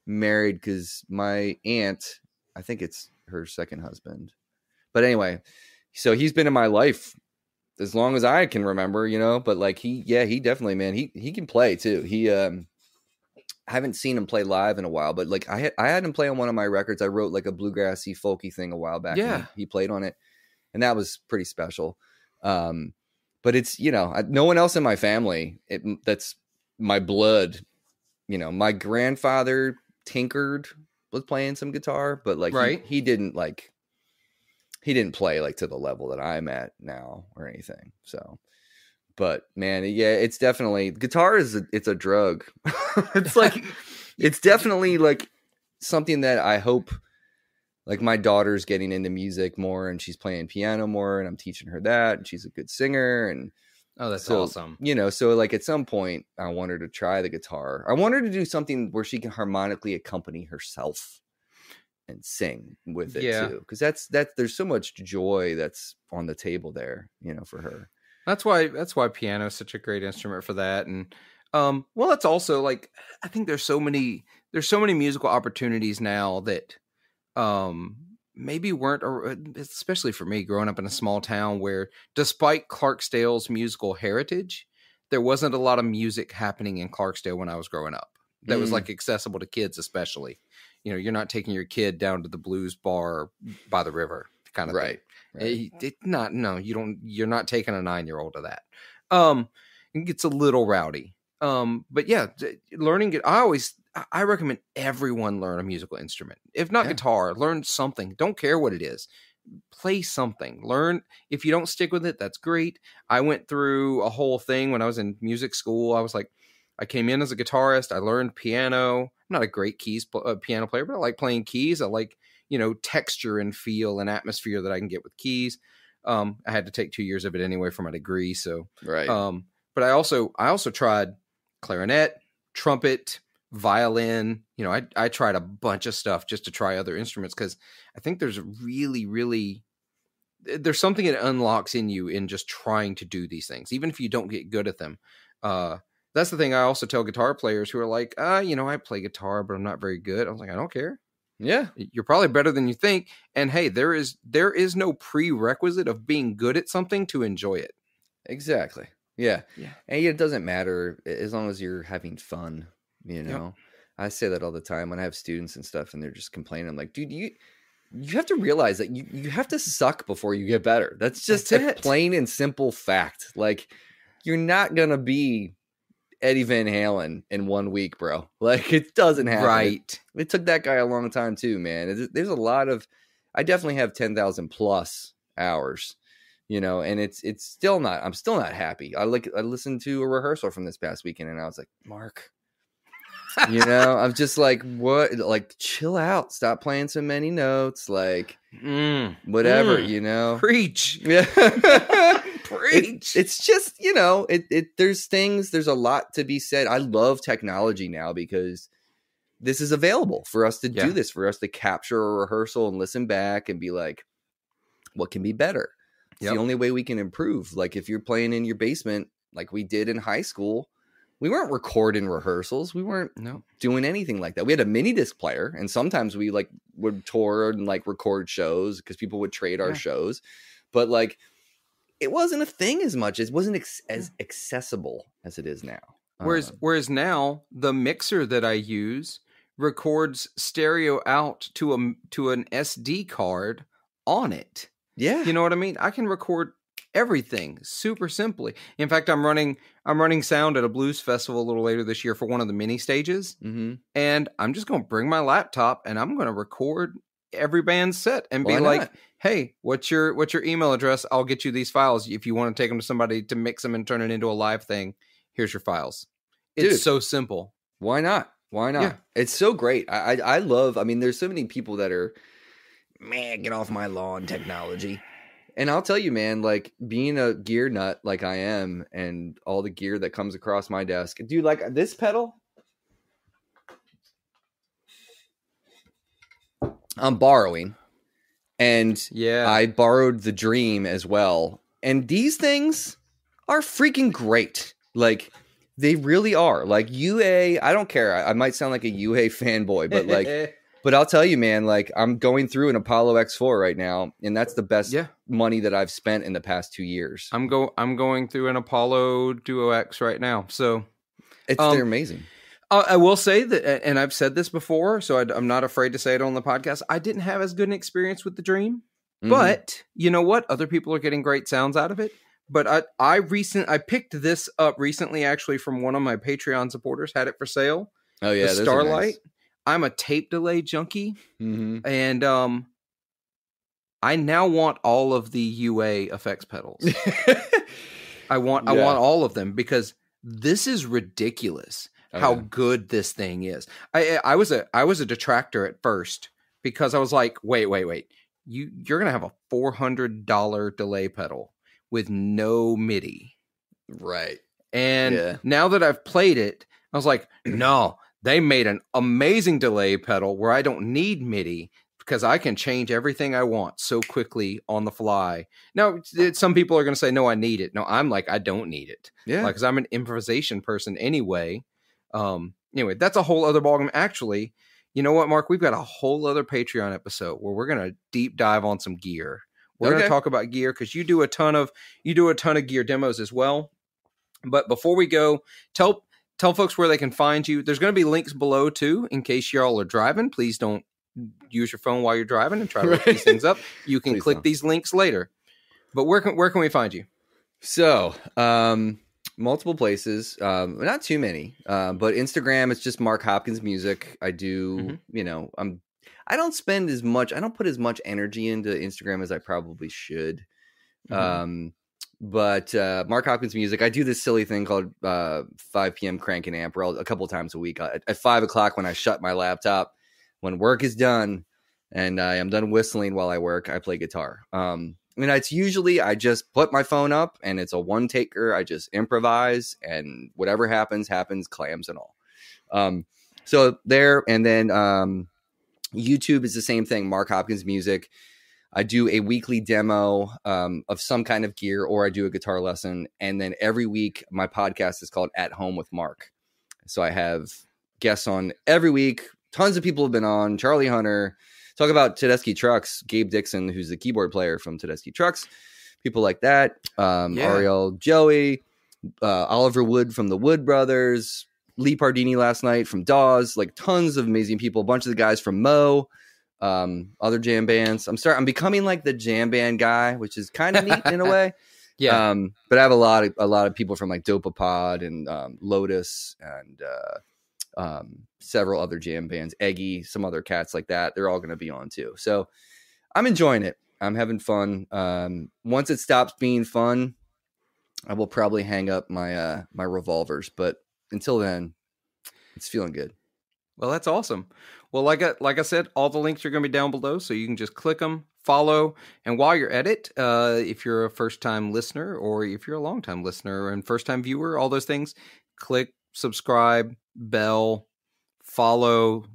S2: married because my aunt, I think it's her second husband. But anyway, so he's been in my life as long as I can remember, you know. But like he, yeah, he definitely, man, he he can play too. He, um, I haven't seen him play live in a while, but like I had I had him play on one of my records. I wrote like a bluegrassy folky thing a while back.
S1: Yeah,
S2: he, he, played on it, and that was pretty special. Um, but it's you know no one else in my family it, that's my blood, you know, my grandfather tinkered with playing some guitar, but like
S1: right.
S2: he, he didn't like he didn't play like to the level that I'm at now or anything. So but man, yeah, it's definitely guitar is a, it's a drug. it's like it's definitely like something that I hope like my daughter's getting into music more and she's playing piano more and I'm teaching her that and she's a good singer and
S1: Oh, that's
S2: So,
S1: awesome.
S2: You know, so like at some point, I want her to try the guitar. I want her to do something where she can harmonically accompany herself and sing with it
S1: Yeah.
S2: too. Because that's that's there's so much joy that's on the table there, you know, for her.
S1: That's why that's why piano is such a great instrument for that. And um, well, that's also like I think there's so many there's so many musical opportunities now that um maybe weren't especially for me growing up in a small town where despite Clarksdale's musical heritage, there wasn't a lot of music happening in Clarksdale when I was growing up. That was
S2: Mm.
S1: like accessible to kids, especially. You know, you're not taking your kid down to the blues bar by the river, kind of thing.
S2: Right. right.
S1: It, it- not no, you don't. You're not taking a nine year old to that. Um, it gets a little rowdy. Um, but yeah, learning it. I always I- recommend everyone learn a musical instrument. If not
S2: Yeah.
S1: guitar, learn something. Don't care what it is. Play something. Learn. If you don't stick with it, that's great. I went through a whole thing when I was in music school. I was like, I came in as a guitarist. I learned piano. I'm not a great keys uh, piano player, but I like playing keys. I like you know texture and feel and atmosphere that I can get with keys. Um, I had to take two years of it anyway for my degree, so
S2: right.
S1: um, but I also I also tried clarinet, trumpet, violin. You know, I I tried a bunch of stuff just to try other instruments because I think there's really really there's something it unlocks in you in just trying to do these things, even if you don't get good at them. Uh, that's the thing I also tell guitar players who are like, uh, you know, I play guitar, but I'm not very good. I was like, I don't care
S2: yeah.
S1: you're probably better than you think and hey there is there is no prerequisite of being good at something to enjoy it
S2: Exactly. Yeah.
S1: Yeah.
S2: And it doesn't matter as long as you're having fun, you know. I say that all the time when I have students and stuff and they're just complaining. I'm like, dude, you you have to realize that you, you have to suck before you get better. That's just
S1: That's
S2: a
S1: it.
S2: plain and simple fact. Like you're not gonna be Eddie Van Halen in one week, bro. Like it doesn't happen. It-
S1: right
S2: It, took that guy a long time too, man. It- There's a lot of I definitely have 10,000 plus hours you know and it's it's still not i'm still not happy i like i listened to a rehearsal from this past weekend and i was like mark you know i'm just like what? Like chill out. Stop playing so many notes. Like
S1: mm,
S2: whatever
S1: Mm.
S2: you know?
S1: Preach.
S2: Yeah.
S1: Preach.
S2: It- it's just you know it, it there's things there's a lot to be said. I love technology now because this is available for us to
S1: Yeah.
S2: do this for us to capture a rehearsal and listen back and be like what can be better? It's
S1: Yep.
S2: the only way we can improve. Like if you're playing in your basement like we did in high school we weren't recording rehearsals we weren't
S1: no
S2: doing anything like that. We had a mini disc player and sometimes we like would tour and like record shows because people would trade our
S1: Yeah.
S2: shows but like it wasn't a thing as much. It wasn't ex- as accessible as it is now
S1: whereas
S2: Um,
S1: whereas now the mixer that i use records stereo out to a to an sd card on it.
S2: Yeah.
S1: You know what i mean? I can record everything super simply in fact i'm running i'm running sound at a blues festival a little later this year for one of the mini stages
S2: hmm
S1: and I'm just going to bring my laptop and I'm going to record every band's set and be
S2: Why
S1: like,
S2: not?
S1: "Hey, what's your what's your email address? I'll get you these files if you want to take them to somebody to mix them and turn it into a live thing. Here's your files." It's
S2: Dude.
S1: so simple.
S2: why not why not
S1: Yeah.
S2: it's so great I, I i love i mean there's so many people that are man get off my lawn technology and i'll tell you man like being a gear nut like i am and all the gear that comes across my desk dude like this pedal i'm borrowing and
S1: Yeah.
S2: I borrowed the Dream as well. And these things are freaking great. Like they really are. Like UA, I don't care. I, I might sound like a UA fanboy, but like but I'll tell you man, like I'm going through an Apollo X4 right now and that's the best
S1: yeah.
S2: money that I've spent in the past 2 years.
S1: I'm go I'm going through an Apollo Duo X right now. So,
S2: It's
S1: um,
S2: they're amazing.
S1: Uh, I will say that, and I've said this before, so I, am not afraid to say it on the podcast. I didn't have as good an experience with the Dream,
S2: Mhm.
S1: but you know what? Other people are getting great sounds out of it. But I, I recent, I picked this up recently, actually, from one of my Patreon supporters. Had it for sale.
S2: oh yeah,
S1: the Starlight. I'm a tape delay junkie,
S2: hmm
S1: and um, I now want all of the UA effects pedals. I want, I want all of them because this is ridiculous how good this thing is. I I was a I was a detractor at first because I was like, wait, wait, wait. You you're gonna have a four hundred dollar delay pedal with no MIDI.
S2: Right.
S1: And yeah. now that I've played it, I was like, no, they made an amazing delay pedal where I don't need MIDI because I can change everything I want so quickly on the fly. Now, some people are going to say, no, I need it. No, I'm like, I don't need it. Yeah. Because like, I'm an improvisation person anyway. Um, anyway, that's a whole other ballgame. Actually, you know what, Mark? We've got a whole other Patreon episode where we're going to deep dive on some gear. We're okay. going to talk about gear because you do a ton of you do a ton of gear demos as well. But before we go, tell tell folks where they can find you. There's going to be links below too, in case y'all are driving. Please don't use your phone while you're driving and try to look these things up. You can Please click don't. these links later. But where can where can we find you?
S2: So, um, multiple places, um, not too many, uh, but Instagram. It's just Mark Hopkins music. I do, mm-hmm. you know, I'm. I don't spend as much. I don't put as much energy into Instagram as I probably should. Mm-hmm. Um, but uh, Mark Hopkins music. I do this silly thing called uh, 5 p.m. crank and amp a couple times a week. At, at five o'clock when I shut my laptop, when work is done, and I am done whistling while I work, I play guitar. Um, I mean, it's usually I just put my phone up and it's a one taker. I just improvise and whatever happens, happens, clams and all. Um, so there, and then um, YouTube is the same thing. Mark Hopkins music. I do a weekly demo um, of some kind of gear, or I do a guitar lesson, and then every week my podcast is called At Home with Mark. So I have guests on every week. Tons of people have been on. Charlie Hunter, talk about Tedeschi Trucks, Gabe Dixon, who's the keyboard player from Tedeschi Trucks, people like that. Um, yeah. Ariel Joey, uh, Oliver Wood from the Wood Brothers, Lee Pardini last night from Dawes, like tons of amazing people. A bunch of the guys from moe, um, other jam bands. I'm sorry, I'm becoming like the jam band guy, which is kind of neat in a way. Yeah. Um, but I have a lot of a lot of people from like Dopapod and um, Lotus and uh, um, several other jam bands, Eggy, some other cats like that. They're all going to be on too. So I'm enjoying it. I'm having fun. Um, once it stops being fun, I will probably hang up my uh, my revolvers. But until then, it's feeling good.
S1: Well, that's awesome. Well, like I, like I said, all the links are going to be down below, so you can just click them, follow, and while you're at it, uh, if you're a first time listener or if you're a long time listener and first time viewer, all those things, click subscribe, bell, follow.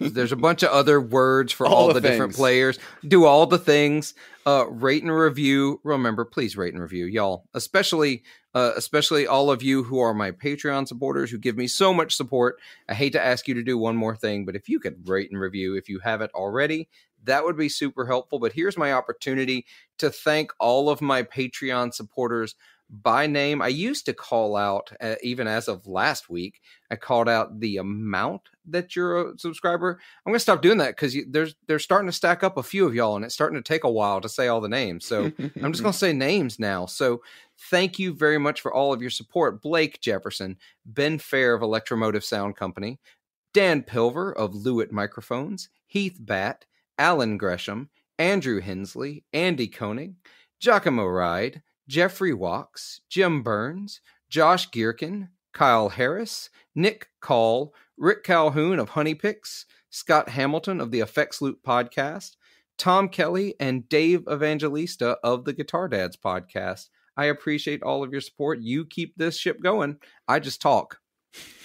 S1: There's a bunch of other words for all, all the, the different players. Do all the things. Uh, rate and review. Remember, please rate and review, y'all. Especially, uh, especially all of you who are my Patreon supporters who give me so much support. I hate to ask you to do one more thing, but if you could rate and review, if you haven't already, that would be super helpful. But here's my opportunity to thank all of my Patreon supporters by name. I used to call out, uh, even as of last week, I called out the amount that you're a subscriber. I'm going to stop doing that because there's they're starting to stack up a few of y'all, and it's starting to take a while to say all the names. So I'm just going to say names now. So thank you very much for all of your support, Blake Jefferson, Ben Fair of Electromotive Sound Company, Dan Pilver of Lewitt Microphones, Heath Batt, Alan Gresham, Andrew Hensley, Andy Koenig, Giacomo Ride. Jeffrey Walks, Jim Burns, Josh Gearkin, Kyle Harris, Nick Call, Rick Calhoun of Honey Picks, Scott Hamilton of the Effects Loop podcast, Tom Kelly, and Dave Evangelista of the Guitar Dads podcast. I appreciate all of your support. You keep this ship going. I just talk.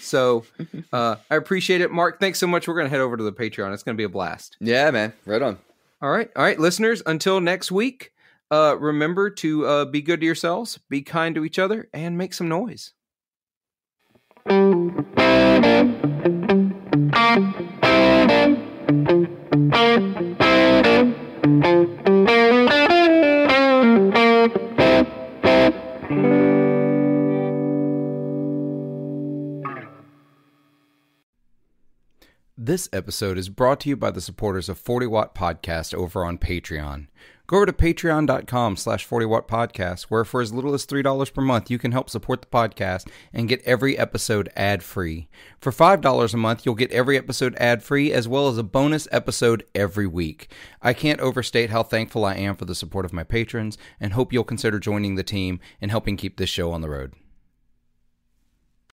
S1: So uh, I appreciate it. Mark, thanks so much. We're going to head over to the Patreon. It's going to be a blast.
S2: Yeah, man. Right on.
S1: All right. All right, listeners, until next week. Uh, remember to uh, be good to yourselves, be kind to each other, and make some noise. This episode is brought to you by the supporters of 40 Watt Podcast over on Patreon. Go over to patreon.com slash 40 watt podcast, where for as little as $3 per month, you can help support the podcast and get every episode ad free. For $5 a month, you'll get every episode ad free as well as a bonus episode every week. I can't overstate how thankful I am for the support of my patrons and hope you'll consider joining the team and helping keep this show on the road.